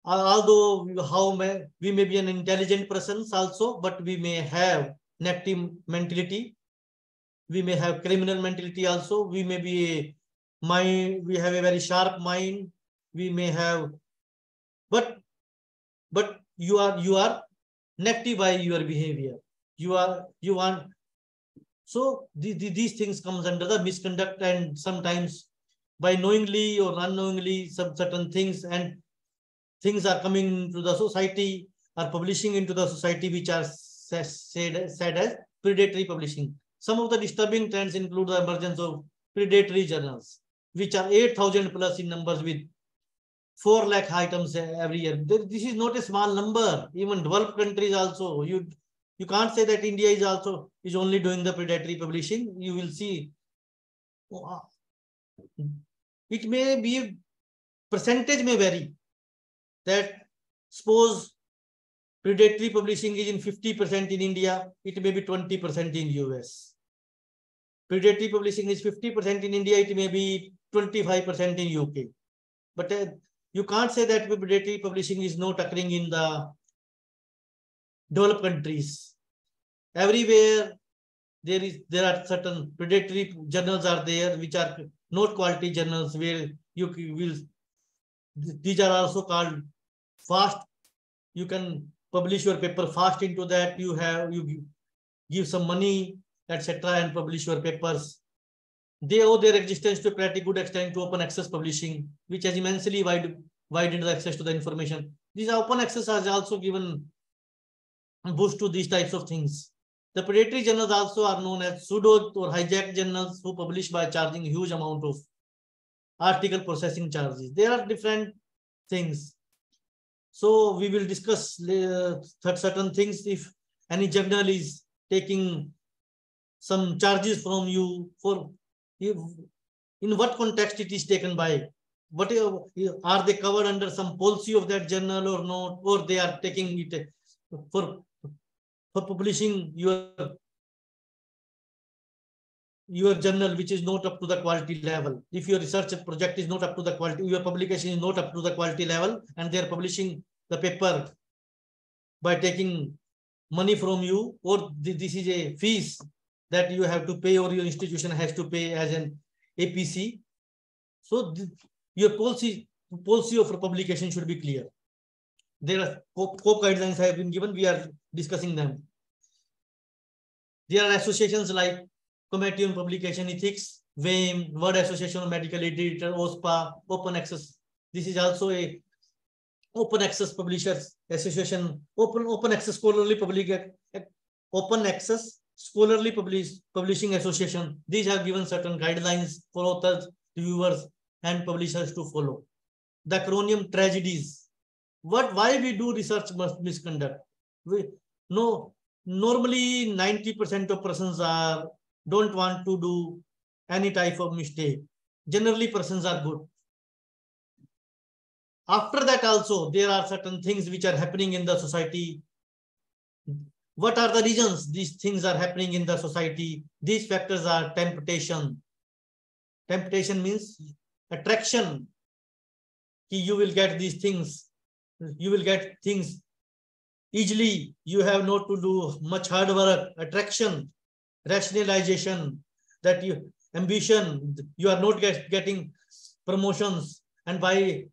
Although how may we may be an intelligent person also, but we may have negative mentality. We may have criminal mentality also. We may be a mind. We have a very sharp mind. We may have but but you are you are negative by your behavior. You are you want so the, the, these things comes under the misconduct and sometimes by knowingly or unknowingly some certain things and things are coming to the society are publishing into the society which are said, said as predatory publishing. Some of the disturbing trends include the emergence of predatory journals which are 8000 plus in numbers with 4 lakh items every year. This is not a small number. Even developed countries also. You you can't say that India is also is only doing the predatory publishing. You will see. It may be percentage may vary. That suppose predatory publishing is in 50% in India, it may be 20% in US. predatory publishing is 50% in India, it may be 25% in UK. But uh, you can't say that predatory publishing is not occurring in the developed countries. Everywhere there is there are certain predatory journals are there which are not quality journals where you will these are also called fast you can publish your paper fast into that you have you give some money etc and publish your papers they owe their existence to a pretty good extent to open access publishing which has immensely wide widened access to the information these open access has also given boost to these types of things the predatory journals also are known as pseudo or hijacked journals who publish by charging huge amount of article processing charges. There are different things. So we will discuss uh, certain things if any journal is taking some charges from you for if, in what context it is taken by? What uh, are they covered under some policy of that journal or not? Or they are taking it uh, for for publishing your your journal which is not up to the quality level. If your research project is not up to the quality your publication is not up to the quality level and they are publishing the paper by taking money from you or this is a fees that you have to pay or your institution has to pay as an apc so your policy policy of publication should be clear. There are COPE guidelines have been given. We are discussing them. There are associations like Committee on Publication Ethics, WAME, World Association of Medical Editor, OASPA, Open Access. This is also a Open Access Publishers Association, Open Open Access Scholarly Public Open Access Scholarly Publish, Publishing Association. These have given certain guidelines for authors, reviewers, and publishers to follow. The acronym tragedies. What why we do research misconduct? We no normally 90% of persons are don't want to do any type of mistake. Generally, persons are good. After that also, there are certain things which are happening in the society. What are the reasons these things are happening in the society? These factors are temptation. Temptation means attraction. You will get these things. You will get things easily. You have not to do much hard work. Attraction rationalization, that you ambition, you are not get, getting promotions, and by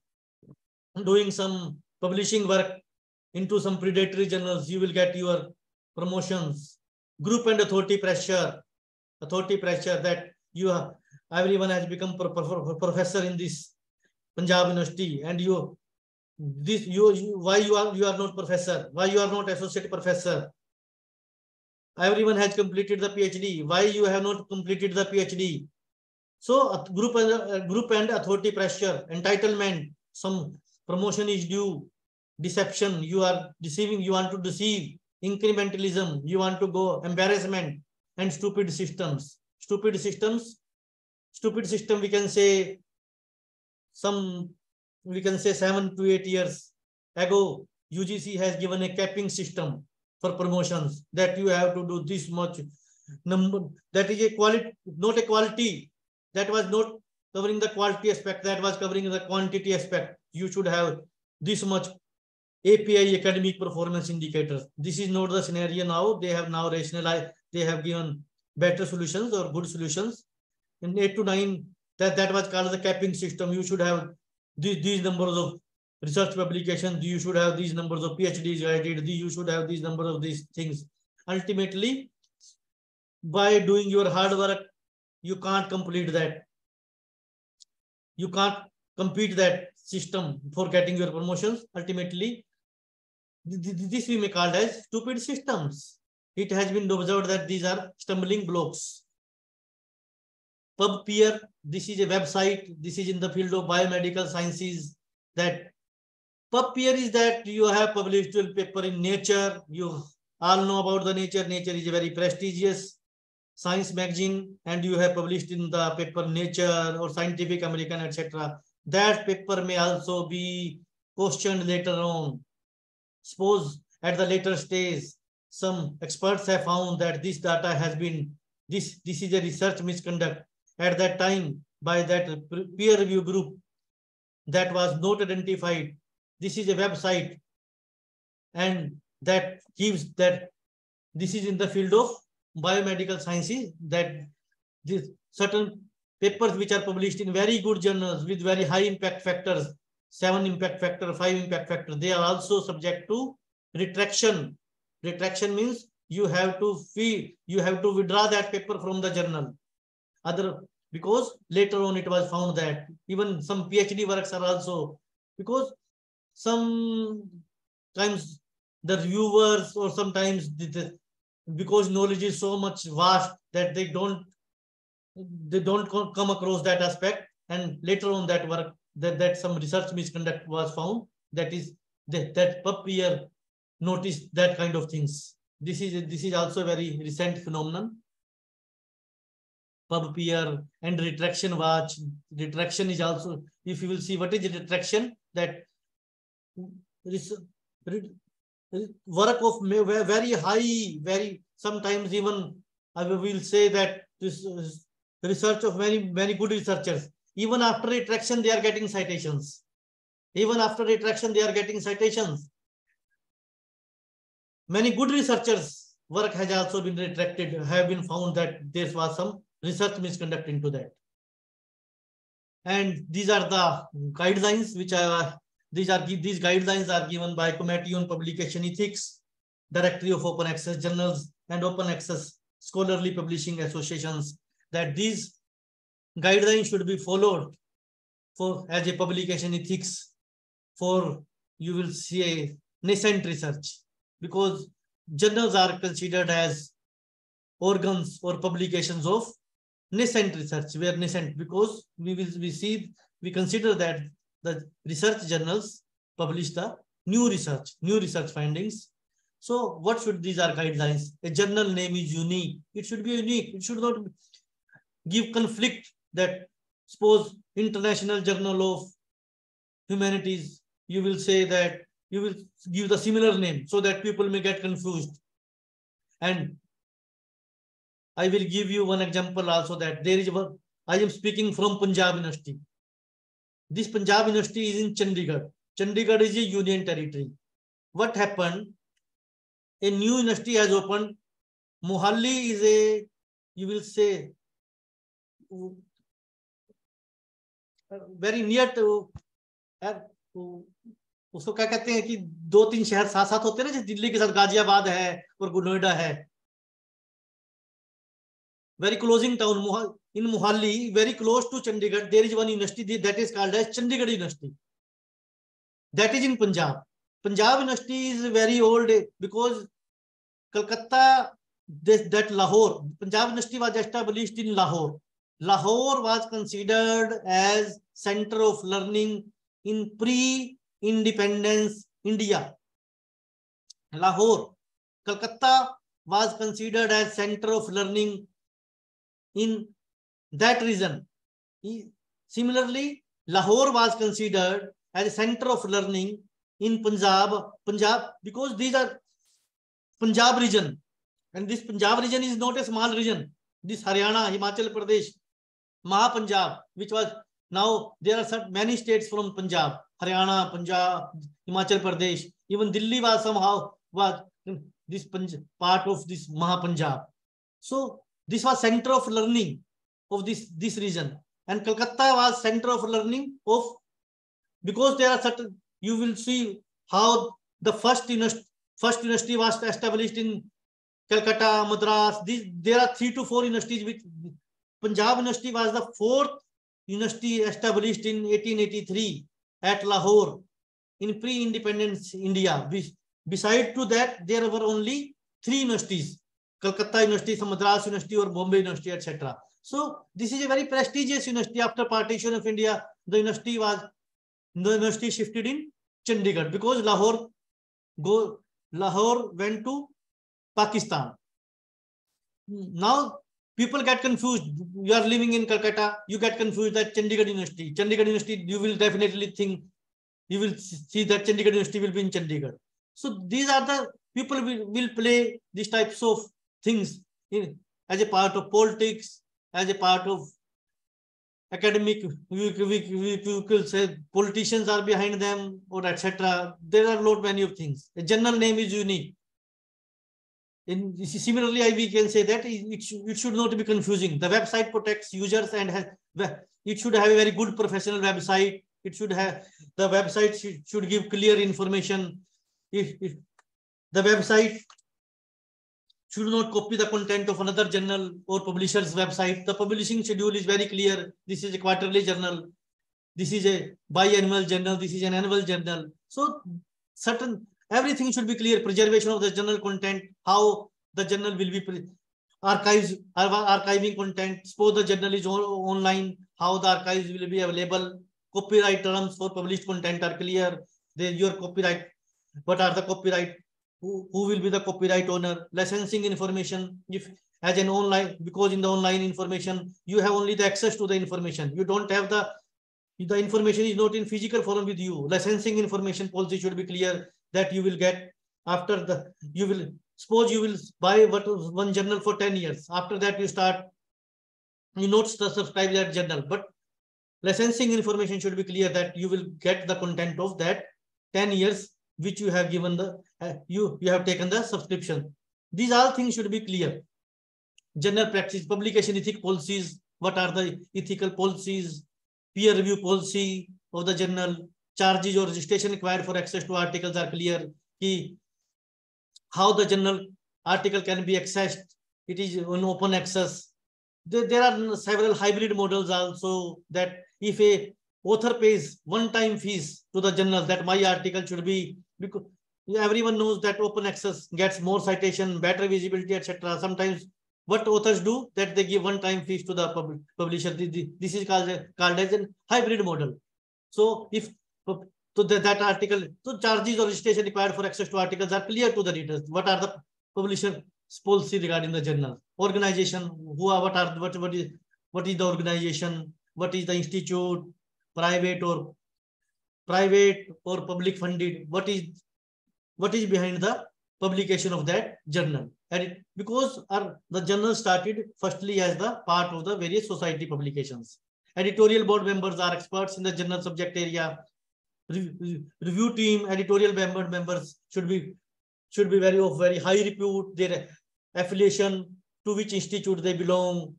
doing some publishing work into some predatory journals, you will get your promotions. Group and authority pressure, authority pressure that you have, everyone has become pro pro professor in this Panjab University, and you this you, you why you are you are not professor, why you are not associate professor, everyone has completed the PhD. Why you have not completed the PhD? So group and uh, group and authority pressure, entitlement, some promotion is due, deception, you are deceiving, you want to deceive, incrementalism, you want to go, embarrassment, and stupid systems. Stupid systems, stupid system we can say some we can say seven to eight years ago, UGC has given a capping system for promotions that you have to do this much number. That is a quality not a quality. That was not covering the quality aspect. That was covering the quantity aspect. You should have this much api academic performance indicators this is not the scenario now they have now rationalized they have given better solutions or good solutions in 8 to 9 that that was called the capping system you should have these, these numbers of research publications, you should have these numbers of PhDs added, you should have these numbers of these things. Ultimately, by doing your hard work, you can't complete that. You can't compete that system for getting your promotions. Ultimately, this we may call as stupid systems. It has been observed that these are stumbling blocks. PubPeer, this is a website. This is in the field of biomedical sciences that PubPeer is that you have published a paper in Nature. You all know about the Nature. Nature is a very prestigious science magazine and you have published in the paper Nature or Scientific American, etc. That paper may also be questioned later on. Suppose at the later stage, some experts have found that this data has been this, this is a research misconduct at that time by that peer review group that was not identified. This is a website and that gives that this is in the field of biomedical sciences that this certain papers which are published in very good journals with very high impact factors, seven impact factor, five impact factor, they are also subject to retraction. Retraction means you have to fee, you have to withdraw that paper from the journal. Other because later on it was found that even some PhD works are also because sometimes the reviewers or sometimes the, the, because knowledge is so much vast that they don't they don't come across that aspect and later on that work that, that some research misconduct was found that is that, that PubPeer noticed that kind of things this is this is also a very recent phenomenon PubPeer and retraction watch retraction is also if you will see what is retraction that work of very high very sometimes even I will say that this research of many, many good researchers. Even after retraction, they are getting citations. Even after retraction, they are getting citations. Many good researchers work has also been retracted, have been found that there was some research misconduct into that. And these are the guidelines which are these are these guidelines are given by Committee on Publication Ethics, Directory of Open Access Journals, and Open Access Scholarly Publishing Associations that these guidelines should be followed for as a publication ethics for you will see a nascent research. Because journals are considered as organs or publications of nascent research. Where nascent because we will we see we consider that the research journals publish the new research new research findings. So what should these are guidelines. A journal name is unique. It should be unique. It should not give conflict that suppose international journal of humanities you will say that you will give the similar name so that people may get confused. And i will give you one example also that there is one i am speaking from panjab university. This panjab university is in chandigarh. Chandigarh is a union territory. What happened? A new university has opened. Mohali is a you will say very near to उसको क्या कहते हैं कि दो तीन शहर साथ साथ होते ना, जैसे दिल्ली के साथ गाजियाबाद है और नोएडा है। Very closing town in Mohali very close to Chandigarh there is one university that is called as Chandigarh university that is in Punjab. Punjab university is very old because Calcutta that Lahore, Punjab university was establish in Lahore. Lahore was considered as center of learning in pre-independence India. Lahore, Calcutta was considered as center of learning in that region. Similarly, Lahore was considered as a center of learning in Punjab, Punjab, because these are Punjab region. And this Punjab region is not a small region. This Haryana, Himachal Pradesh, Mahapunjab, which was now there are many states from Punjab, Haryana, Punjab, Himachal Pradesh, even Delhi was somehow was this part of this Mahapunjab. So this was center of learning of this, this region. And Calcutta was center of learning of, because there are certain, you will see how the first university, first university was established in Calcutta, Madras. These, there are three to four universities which Panjab University was the fourth university established in 1883 at Lahore in pre-independence India. Beside to that, there were only three universities, Calcutta University, Madras University or Bombay University, etc. So this is a very prestigious university. After partition of India, the university was, the university shifted in Chandigarh because Lahore, go, Lahore went to Pakistan. Now people get confused. You are living in Calcutta, you get confused that Chandigarh University. Chandigarh University, you will definitely think, you will see that Chandigarh University will be in Chandigarh. So these are the people will, will play these types of things. In, as a part of politics, as a part of academic, we, could say politicians are behind them or etc. There are lot many of things. A general name is unique. In, similarly, we can say that it should, it should not be confusing. The website protects users and has, it should have a very good professional website. It should have the website should, should give clear information. If, if the website should not copy the content of another journal or publisher's website. The publishing schedule is very clear. This is a quarterly journal. This is a biannual journal. This is an annual journal. So certain everything should be clear. Preservation of the journal content, how the journal will be archives, archiving content. Suppose the journal is on, online, how the archives will be available. Copyright terms for published content are clear. They, your copyright, what are the copyright who, who will be the copyright owner, licensing information, if as an online, because in the online information, you have only the access to the information. You don't have the, the information is not in physical form with you. Licensing information policy should be clear that you will get after the, you will, suppose you will buy what one journal for 10 years. After that, you start, you not subscribe that journal, but licensing information should be clear that you will get the content of that 10 years which you have given the uh, you you have taken the subscription. These all things should be clear. General practice publication ethic policies what are the ethical policies peer review policy of the journal charges or registration required for access to articles are clear Key, how the journal article can be accessed it is on open access there, there are several hybrid models also that if a author pays one-time fees to the journal that my article should be because everyone knows that open access gets more citation, better visibility, etc. Sometimes what authors do that they give one-time fees to the pub publisher. This is called, called as a hybrid model. So if so that, that article, so charges or registration required for access to articles are clear to the readers. What are the publisher policy regarding the journal? Organization, who are what are what what is what is the organization? What is the institute? private or private or public funded what is what is behind the publication of that journal and it, because our, the journal started firstly as the part of the various society publications editorial board members are experts in the journal subject area Re review team editorial member members should be should be very of very high repute their affiliation to which institute they belong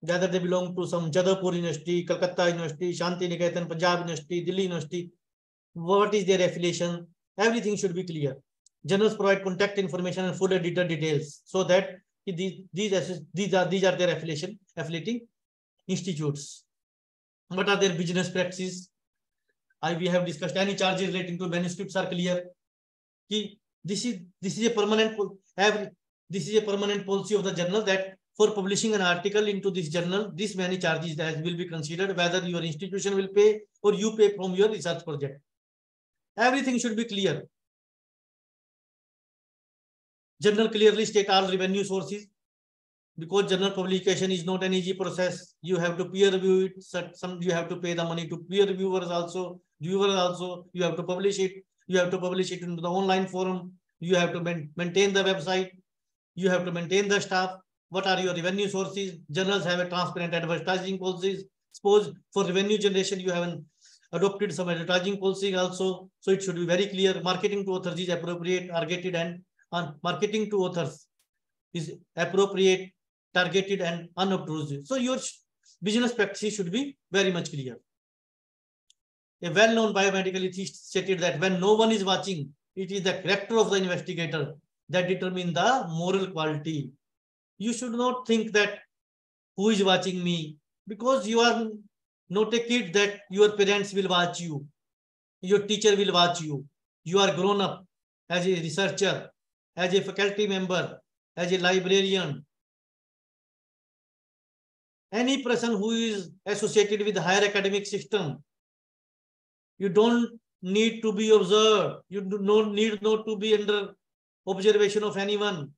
whether they belong to some Jadavpur University, Calcutta University, Shanti Niketan, Punjab University, Delhi University, what is their affiliation, everything should be clear. Journals provide contact information and full editor details so that these, these, these, are, these are their affiliation, affiliating institutes. What are their business practices? I, we have discussed any charges relating to manuscripts are clear. Ki, This is, this is a permanent, every, this is a permanent policy of the journal that for publishing an article into this journal, this many charges that will be considered, whether your institution will pay or you pay from your research project. Everything should be clear. Journal clearly state all revenue sources. Because journal publication is not an easy process, you have to peer review it. Some you have to pay the money to peer reviewers also, viewers also. You have to publish it. You have to publish it into the online forum. You have to maintain the website. You have to maintain the staff what are your revenue sources? Journals have a transparent advertising policies. Suppose for revenue generation, you haven't adopted some advertising policy also. So it should be very clear. Marketing to authors is appropriate, targeted, and on marketing to authors is appropriate, targeted, and unobtrusive. So your business practice should be very much clear. A well-known biomedical ethicist stated that when no one is watching, it is the character of the investigator that determines the moral quality you should not think that who is watching me because you are not a kid that your parents will watch you. Your teacher will watch you. You are grown up as a researcher, as a faculty member, as a librarian. Any person who is associated with higher academic system, you don't need to be observed. You do not need not to be under observation of anyone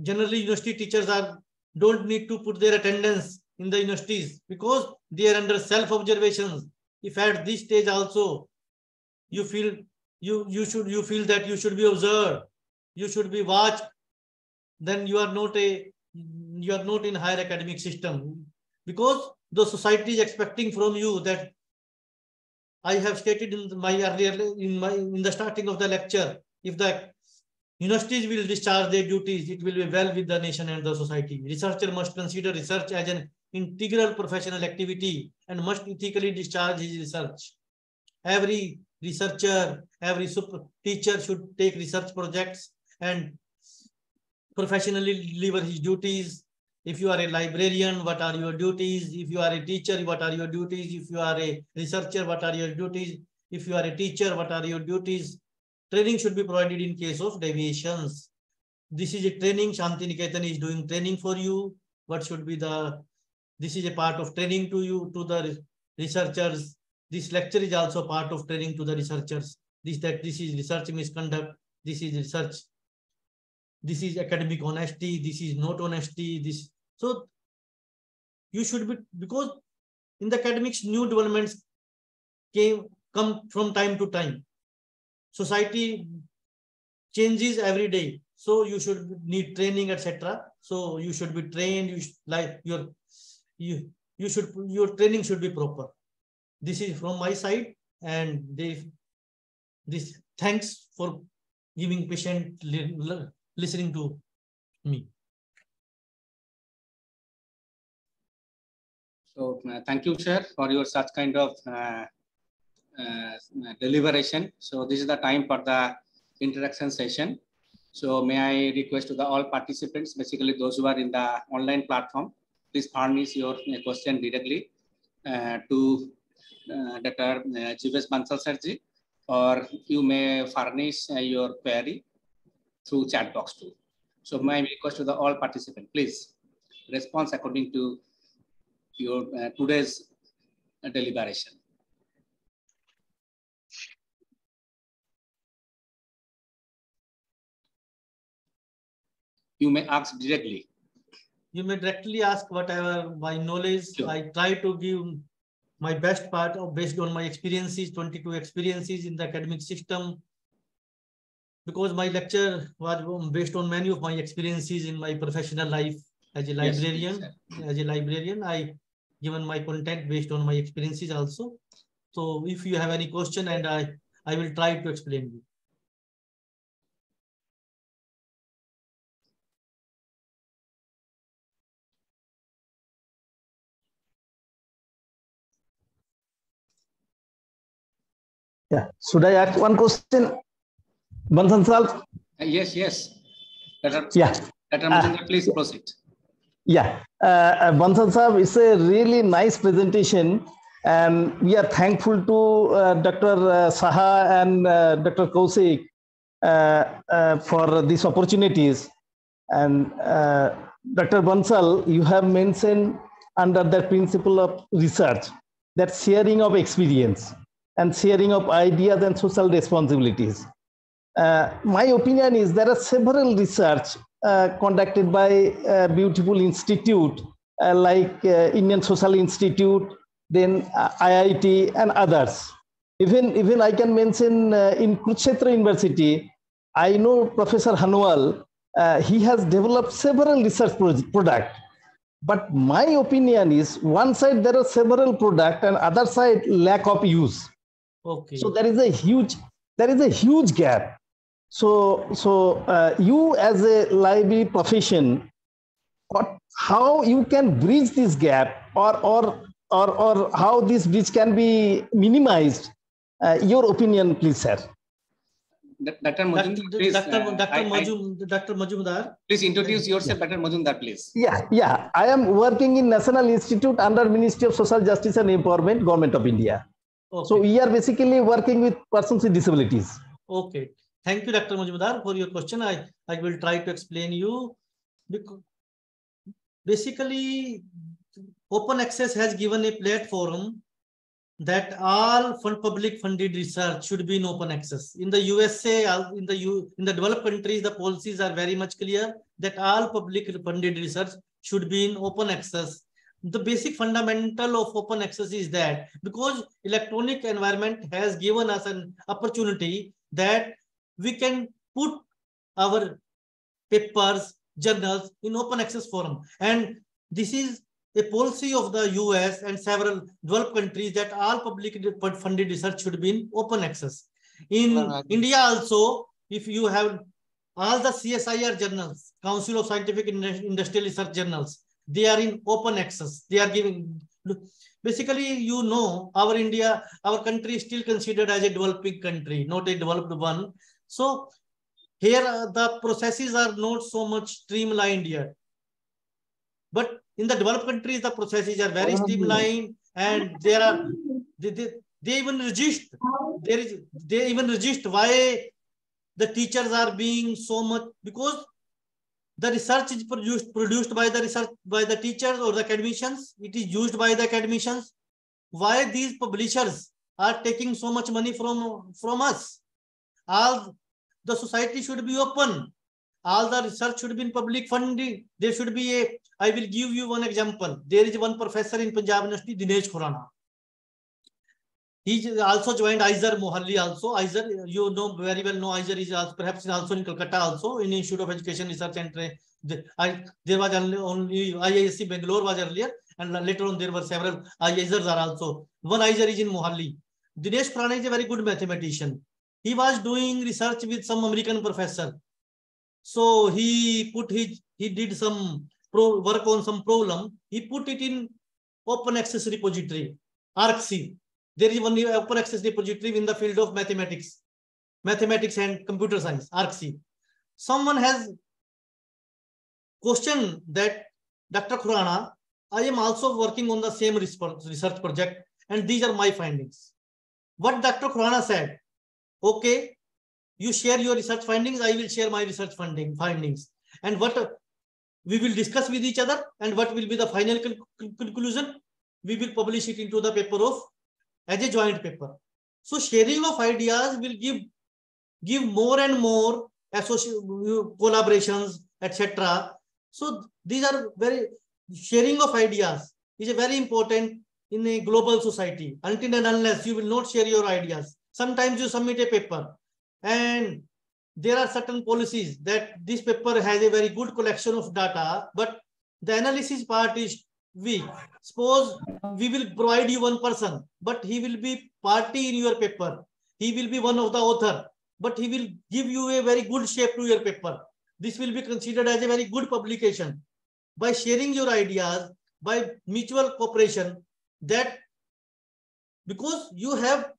generally university teachers are don't need to put their attendance in the universities because they are under self-observations. If at this stage also you feel you you should you feel that you should be observed, you should be watched, then you are not a you are not in higher academic system because the society is expecting from you that I have stated in my earlier in my in the starting of the lecture, if the universities will discharge their duties, it will be well with the nation and the society. Researcher must consider research as an integral professional activity and must ethically discharge his research. Every researcher, every teacher should take research projects and professionally deliver his duties. If you are a librarian, what are your duties? If you are a teacher, what are your duties? If you are a researcher, what are your duties? If you are a teacher, what are your duties? Training should be provided in case of deviations. This is a training. Shanti Niketan is doing training for you. What should be the, this is a part of training to you, to the researchers. This lecture is also part of training to the researchers. This, that this is research misconduct. This is research this is academic honesty, this is not honesty, this. So you should be, because in the academics, new developments came, come from time to time. Society changes every day. So you should need training, etc. So you should be trained, you should, like your, you, you should, your training should be proper. This is from my side and they, this thanks for giving patient listening to me. So uh, thank you, sir, for your such kind of uh, uh, deliberation. So this is the time for the introduction session. So may I request to the all participants, basically those who are in the online platform, please furnish your uh, question directly uh, to uh, Dr. Uh, Jivesh Bansal Sirji, or you may furnish your query through chat box too. So my request to the all participants, please respond according to your uh, today's uh, deliberation. You may ask directly. You may directly ask whatever my knowledge. Sure. I try to give my best part of based on my experiences, 22 experiences in the academic system, because my lecture was based on many of my experiences in my professional life as a librarian. Yes, as a librarian, I given my content based on my experiences also. So if you have any question and I, I will try to explain you. Yeah. Should I ask one question? Bansal sir? Uh, yes, yes. Dr. Yeah. Majumdar, uh, please proceed. Yeah. Uh, uh Bansal sir, it's a really nice presentation. And we are thankful to uh, Dr. Uh, Saha and uh, Dr. Kaushik for these opportunities. And Dr. Bansal, you have mentioned under the principle of research that sharing of experience and sharing of ideas and social responsibilities. Uh, my opinion is there are several research uh, conducted by a beautiful institute uh, like uh, Indian Social Institute, then uh, IIT and others. Even, even I can mention uh, in Kurukshetra University, I know Professor Hanwal, he has developed several research products. But my opinion is one side there are several products and other side lack of use. Okay. So there is a huge there is a huge gap. So, so uh, you as a library profession, what, how you can bridge this gap or, or, or, or how this bridge can be minimized? Uh, your opinion, please, sir. Dr. Majumdar, please. Dr. Uh, Dr. I, Majum, Dr. Majumdar. Please introduce yourself, Dr. Majumdar, please. Yeah, yeah. I am working in National Institute under Ministry of Social Justice and Empowerment, Government of India. Okay. So we are basically working with persons with disabilities. Okay. Thank you, Dr. Majumdar, for your question. I, I will try to explain you. Basically, open access has given a platform that all fund public funded research should be in open access. In the USA, in the U, in the developed countries, the policies are very much clear that all public funded research should be in open access. The basic fundamental of open access is that because electronic environment has given us an opportunity that we can put our papers journals in open access forum. And this is a policy of the US and several developed countries that all public funded research should be in open access. In India also, if you have all the CSIR journals, Council of Scientific Industrial Research journals, they are in open access. They are giving, basically, you know, our India, our country is still considered as a developing country, not a developed one. So here uh, the processes are not so much streamlined yet. But in the developed countries, the processes are very streamlined and there are, they, they, they even resist, there is, they even resist why the teachers are being so much, because the research is produced, produced by the research, by the teachers or the academicians, it is used by the academicians. Why these publishers are taking so much money from, from us? All the society should be open all the research should be in public funding. There should be a, I will give you one example. There is one professor in Panjab University, Dinesh Khurana. He also joined IISER Mohali also. IISER, you know very well know IISER is also, perhaps also in Calcutta also, in Institute of Education Research and the, I, there was only IISc Bangalore was earlier and later on there were several IISERs are also. One IISER is in Mohali. Dinesh Khurana is a very good mathematician. He was doing research with some American professor so he put his, he did some pro, work on some problem. He put it in open access repository, arXiv. There is one open access repository in the field of mathematics, mathematics and computer science, arXiv. Someone has questioned that Dr. Khurana, I am also working on the same research project and these are my findings. What Dr. Khurana said, okay, you share your research findings, I will share my research funding findings. And what uh, we will discuss with each other and what will be the final conclusion, we will publish it into the paper of as a joint paper. So sharing of ideas will give give more and more collaborations, etc. So these are very sharing of ideas is a very important in a global society. Until and unless you will not share your ideas, sometimes you submit a paper and there are certain policies that this paper has a very good collection of data, but the analysis part is weak. Suppose we will provide you one person, but he will be party in your paper. He will be one of the author, but he will give you a very good shape to your paper. This will be considered as a very good publication. By sharing your ideas, by mutual cooperation, that because you have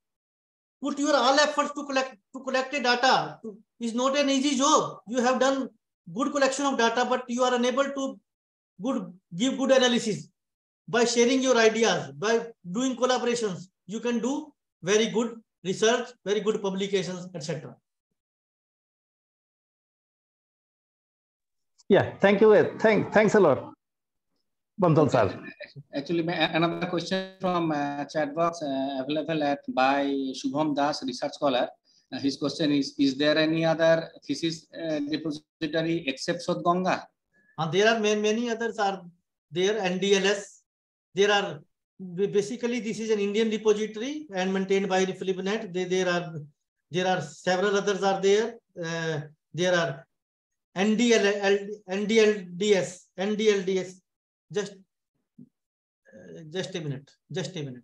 put your all efforts to collect to collect a data is not an easy job. You have done good collection of data, but you are unable to good give good analysis. By sharing your ideas, by doing collaborations, you can do very good research, very good publications, etc. Yeah, thank you. Thank, thanks a lot. Bansal sir. Actually, another question from uh, chat box uh, available at by Shubham Das, research scholar. Uh, his question is, is there any other thesis uh, repository except Ganga? Uh, there are many, many others are there, NDLS. There are, basically this is an Indian repository and maintained by the INFLIBNET. They, there are there are several others are there. Uh, there are NDL, NDLTD, NDLTD, just uh, just a minute just a minute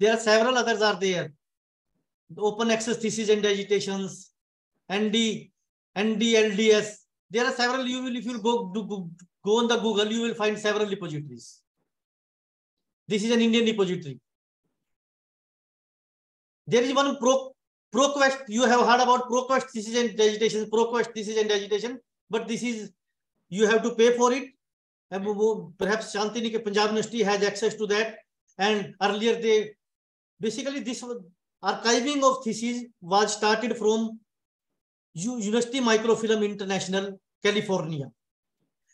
there are several others are there the open access thesis and agitations nd ndlds there are several you will if you go do, Go on the Google, you will find several repositories. This is an Indian repository. There is one Pro, ProQuest. You have heard about ProQuest thesis and agitation, ProQuest thesis and agitation, but this is, you have to pay for it. And perhaps Shantini Punjab University has access to that. And earlier they, basically this archiving of thesis was started from University Microfilm International, California.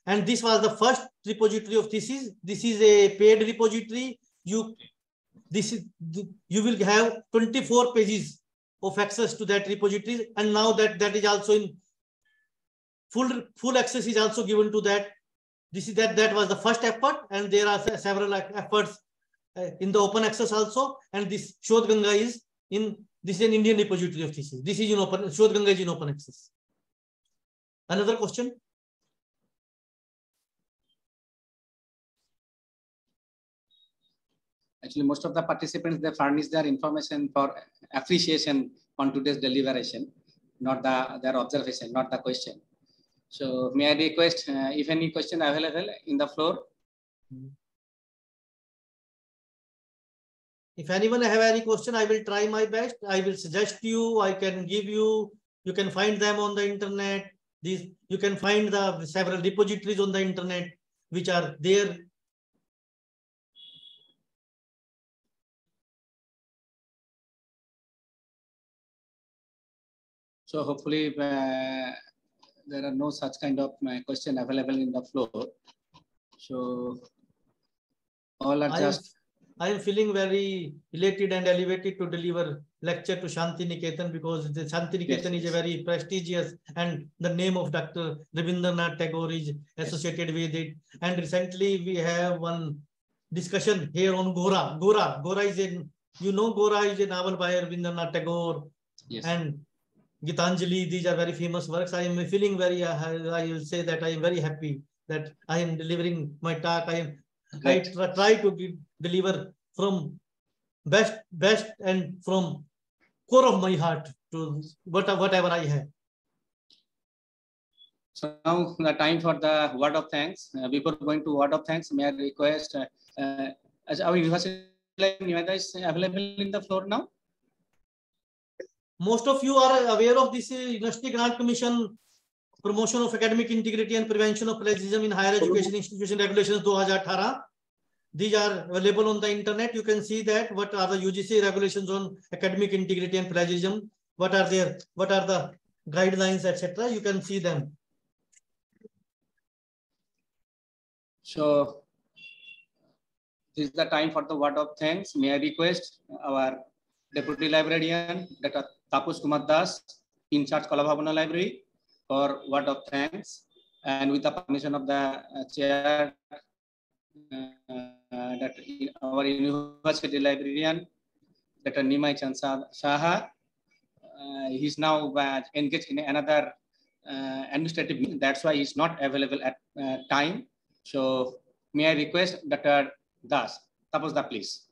And this was the first repository of thesis. This is a paid repository. You, this is, you will have 24 pages of access to that repository. And now that that is also in full full access is also given to that. This is that that was the first effort, and there are several efforts uh, in the open access also. And this Shodh Ganga is in this is an Indian repository of thesis. This is in open Shodh Ganga is in open access. Another question. Actually, most of the participants, they furnish their information for appreciation on today's deliberation, not the their observation, not the question. So may I request uh, if any question available in the floor? If anyone have any question, I will try my best. I will suggest you, I can give you, you can find them on the internet. These you can find the several repositories on the internet which are there So hopefully uh, there are no such kind of uh, question available in the floor. So all are I just. Am, I am feeling very elated and elevated to deliver lecture to Shanti Niketan because the Shanti Niketan yes, is a very prestigious and the name of Dr. Rabindranath Tagore is associated with it. And recently we have one discussion here on Gora. Gora, Gora is in, you know, Gora is a novel by Rabindranath Tagore. Yes. And Gitanjali, these are very famous works. I am feeling very, uh, I will say that I am very happy that I am delivering my talk. I am, right. I try to give, deliver from best, best and from core of my heart to whatever I have. So now the time for the word of thanks. Uh, before going to word of thanks, may I request, uh, uh, as our university is available in the floor now? Most of you are aware of this uh, University Grant Commission Promotion of Academic Integrity and Prevention of Plagiarism in Higher Education Institution Regulations 2018. These are available on the internet. You can see that what are the UGC regulations on academic integrity and plagiarism. What are there? What are the guidelines, etc. You can see them. So this is the time for the word of thanks. May I request our Deputy Librarian, Dr. Tapas Kumar Das, in charge Kalabhavana Library, for word of thanks. And with the permission of the uh, chair, uh, that our university librarian, Dr. Nimai Chand Saha, uh, he's now uh, engaged in another uh, administrative meeting. That's why he's not available at uh, time. So may I request Dr. Das, Tapus Da, please.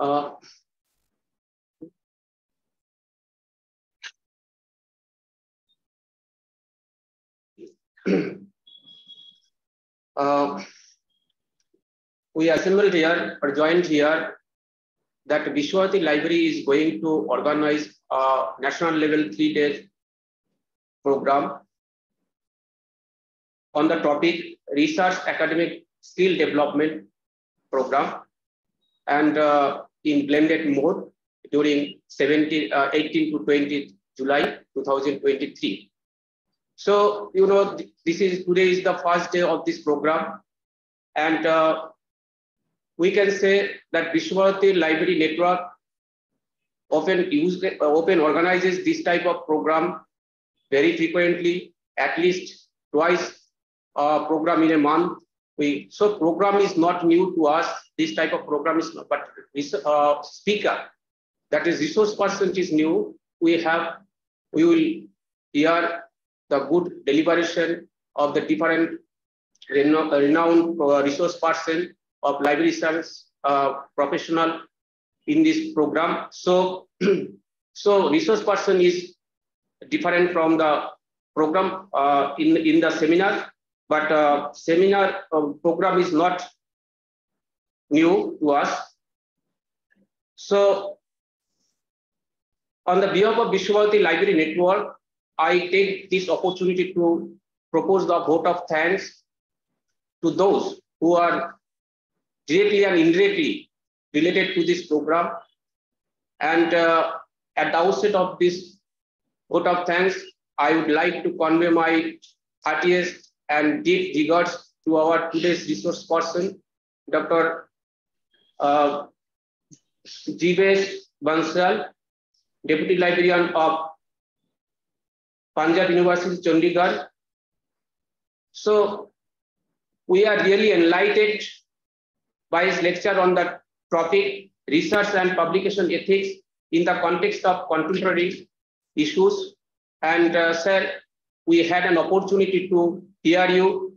Uh, uh, we assembled here or joined here that Visva-Bharati Library is going to organize a national level three days program on the topic research academic skill development program and uh, in blended mode during 17, uh, 18 to 20 July 2023. So, you know, this is today is the first day of this program. And uh, we can say that Visva-Bharati Library Network often use, uh, often organizes this type of program very frequently, at least twice uh, program in a month. We, so program is not new to us. This type of program is not, but uh, speaker, that is resource person is new. We have, we will hear the good deliberation of the different renowned uh, resource person of library service uh, professional in this program. So, so resource person is different from the program uh, in, in the seminar, but uh, seminar uh, program is not new to us. So on the behalf of Visva-Bharati Library Network, I take this opportunity to propose the vote of thanks to those who are directly and indirectly related to this program. And uh, at the outset of this vote of thanks, I would like to convey my heartiest and deep regards to our today's resource person, Dr. Uh, Jivesh Bansal, Deputy Librarian of Panjab University, Chandigarh. So we are really enlightened by his lecture on the topic research and publication ethics in the context of contemporary issues. And uh, sir, we had an opportunity to hear you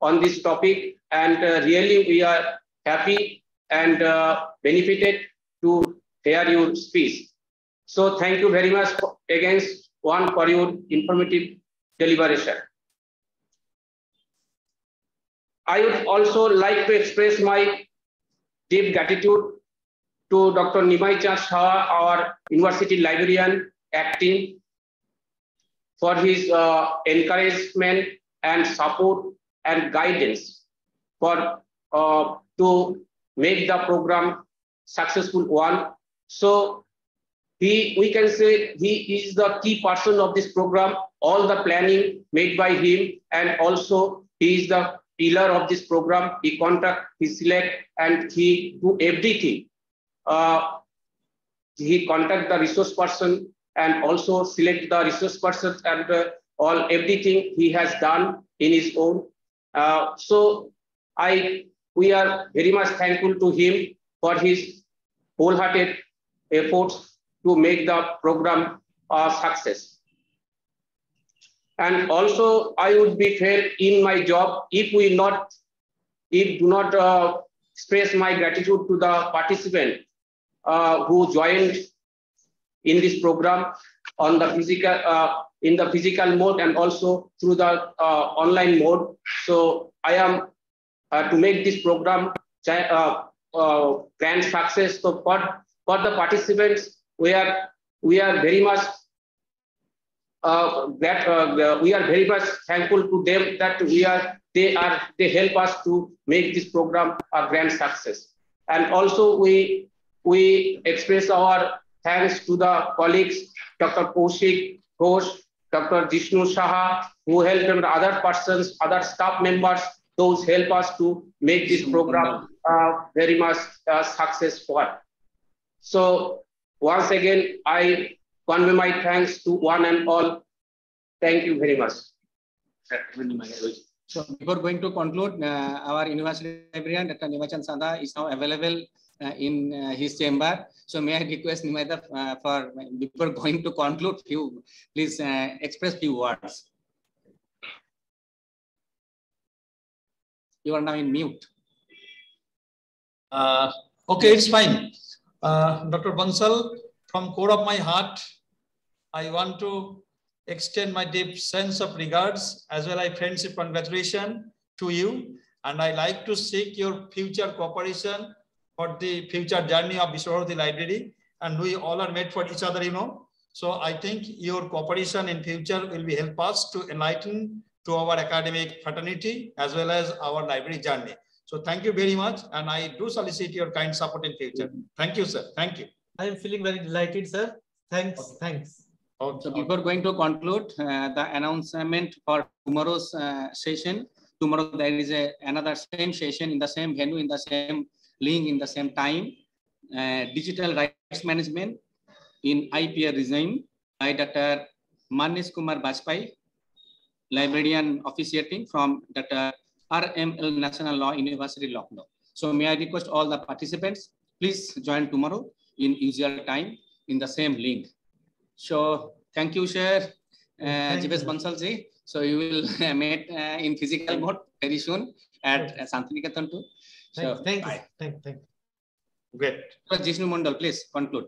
on this topic and uh, really we are happy and uh, benefited to hear your speech. So thank you very much for, again, one for your informative deliberation. I would also like to express my deep gratitude to Dr. Nimai Chand our university librarian acting, for his uh, encouragement and support and guidance for uh, to make the program successful one. So he, we can say he is the key person of this program. All the planning made by him, and also he is the pillar of this program. He contact, he select, and he do everything. Uh, he contact the resource person and also select the resource person and uh, all everything he has done in his own. Uh, so I we are very much thankful to him for his wholehearted efforts to make the program a success. And also, I would be failed in my job if we not, if do not uh, express my gratitude to the participant uh, who joined in this program on the physical, uh, in the physical mode and also through the uh, online mode. So I am uh, to make this program uh, uh, grand success. So for, for the participants, we are we are very much uh, that uh, we are very much thankful to them that we are they are they help us to make this program a grand success. And also we we express our thanks to the colleagues dr kaushik ghosh dr jishnu saha who helped and other persons other staff members those help us to make this program uh, very much uh, successful. So once again i convey my thanks to one and all. Thank you very much. So before going to conclude, uh, our university librarian, Dr. Nimai Chand Saha, is now available uh, in uh, his chamber. So may I request Nimada uh, for before going to conclude, few please uh, express few words. You are now in mute. Uh, okay, it's fine. Uh, Dr. Bansal, from core of my heart, I want to extend my deep sense of regards as well as friendship congratulation to you. And I like to seek your future cooperation for the future journey of Visva-Bharati Library. And we all are made for each other, you know. So I think your cooperation in future will be help us to enlighten to our academic fraternity as well as our library journey. So thank you very much. And I do solicit your kind support in future. Thank you, sir. Thank you. I am feeling very delighted, sir. Thanks. Okay. Thanks. Okay. So before going to conclude uh, the announcement for tomorrow's uh, session, tomorrow there is a, another same session in the same venue, in the same link, in the same time. Uh, digital rights management in IPR regime by Dr. Manish Kumar Bajpai, librarian officiating from Dr. RML National Law University, Lucknow. So may I request all the participants, please join tomorrow in usual time in the same link. So thank you, sir, uh, Jivesh Bansal ji. So you will uh, meet uh, in physical mode very soon at uh, Santiniketan too. So, thank, thank you. Thank, thank you. Great. So Jishnu Mondal, please conclude.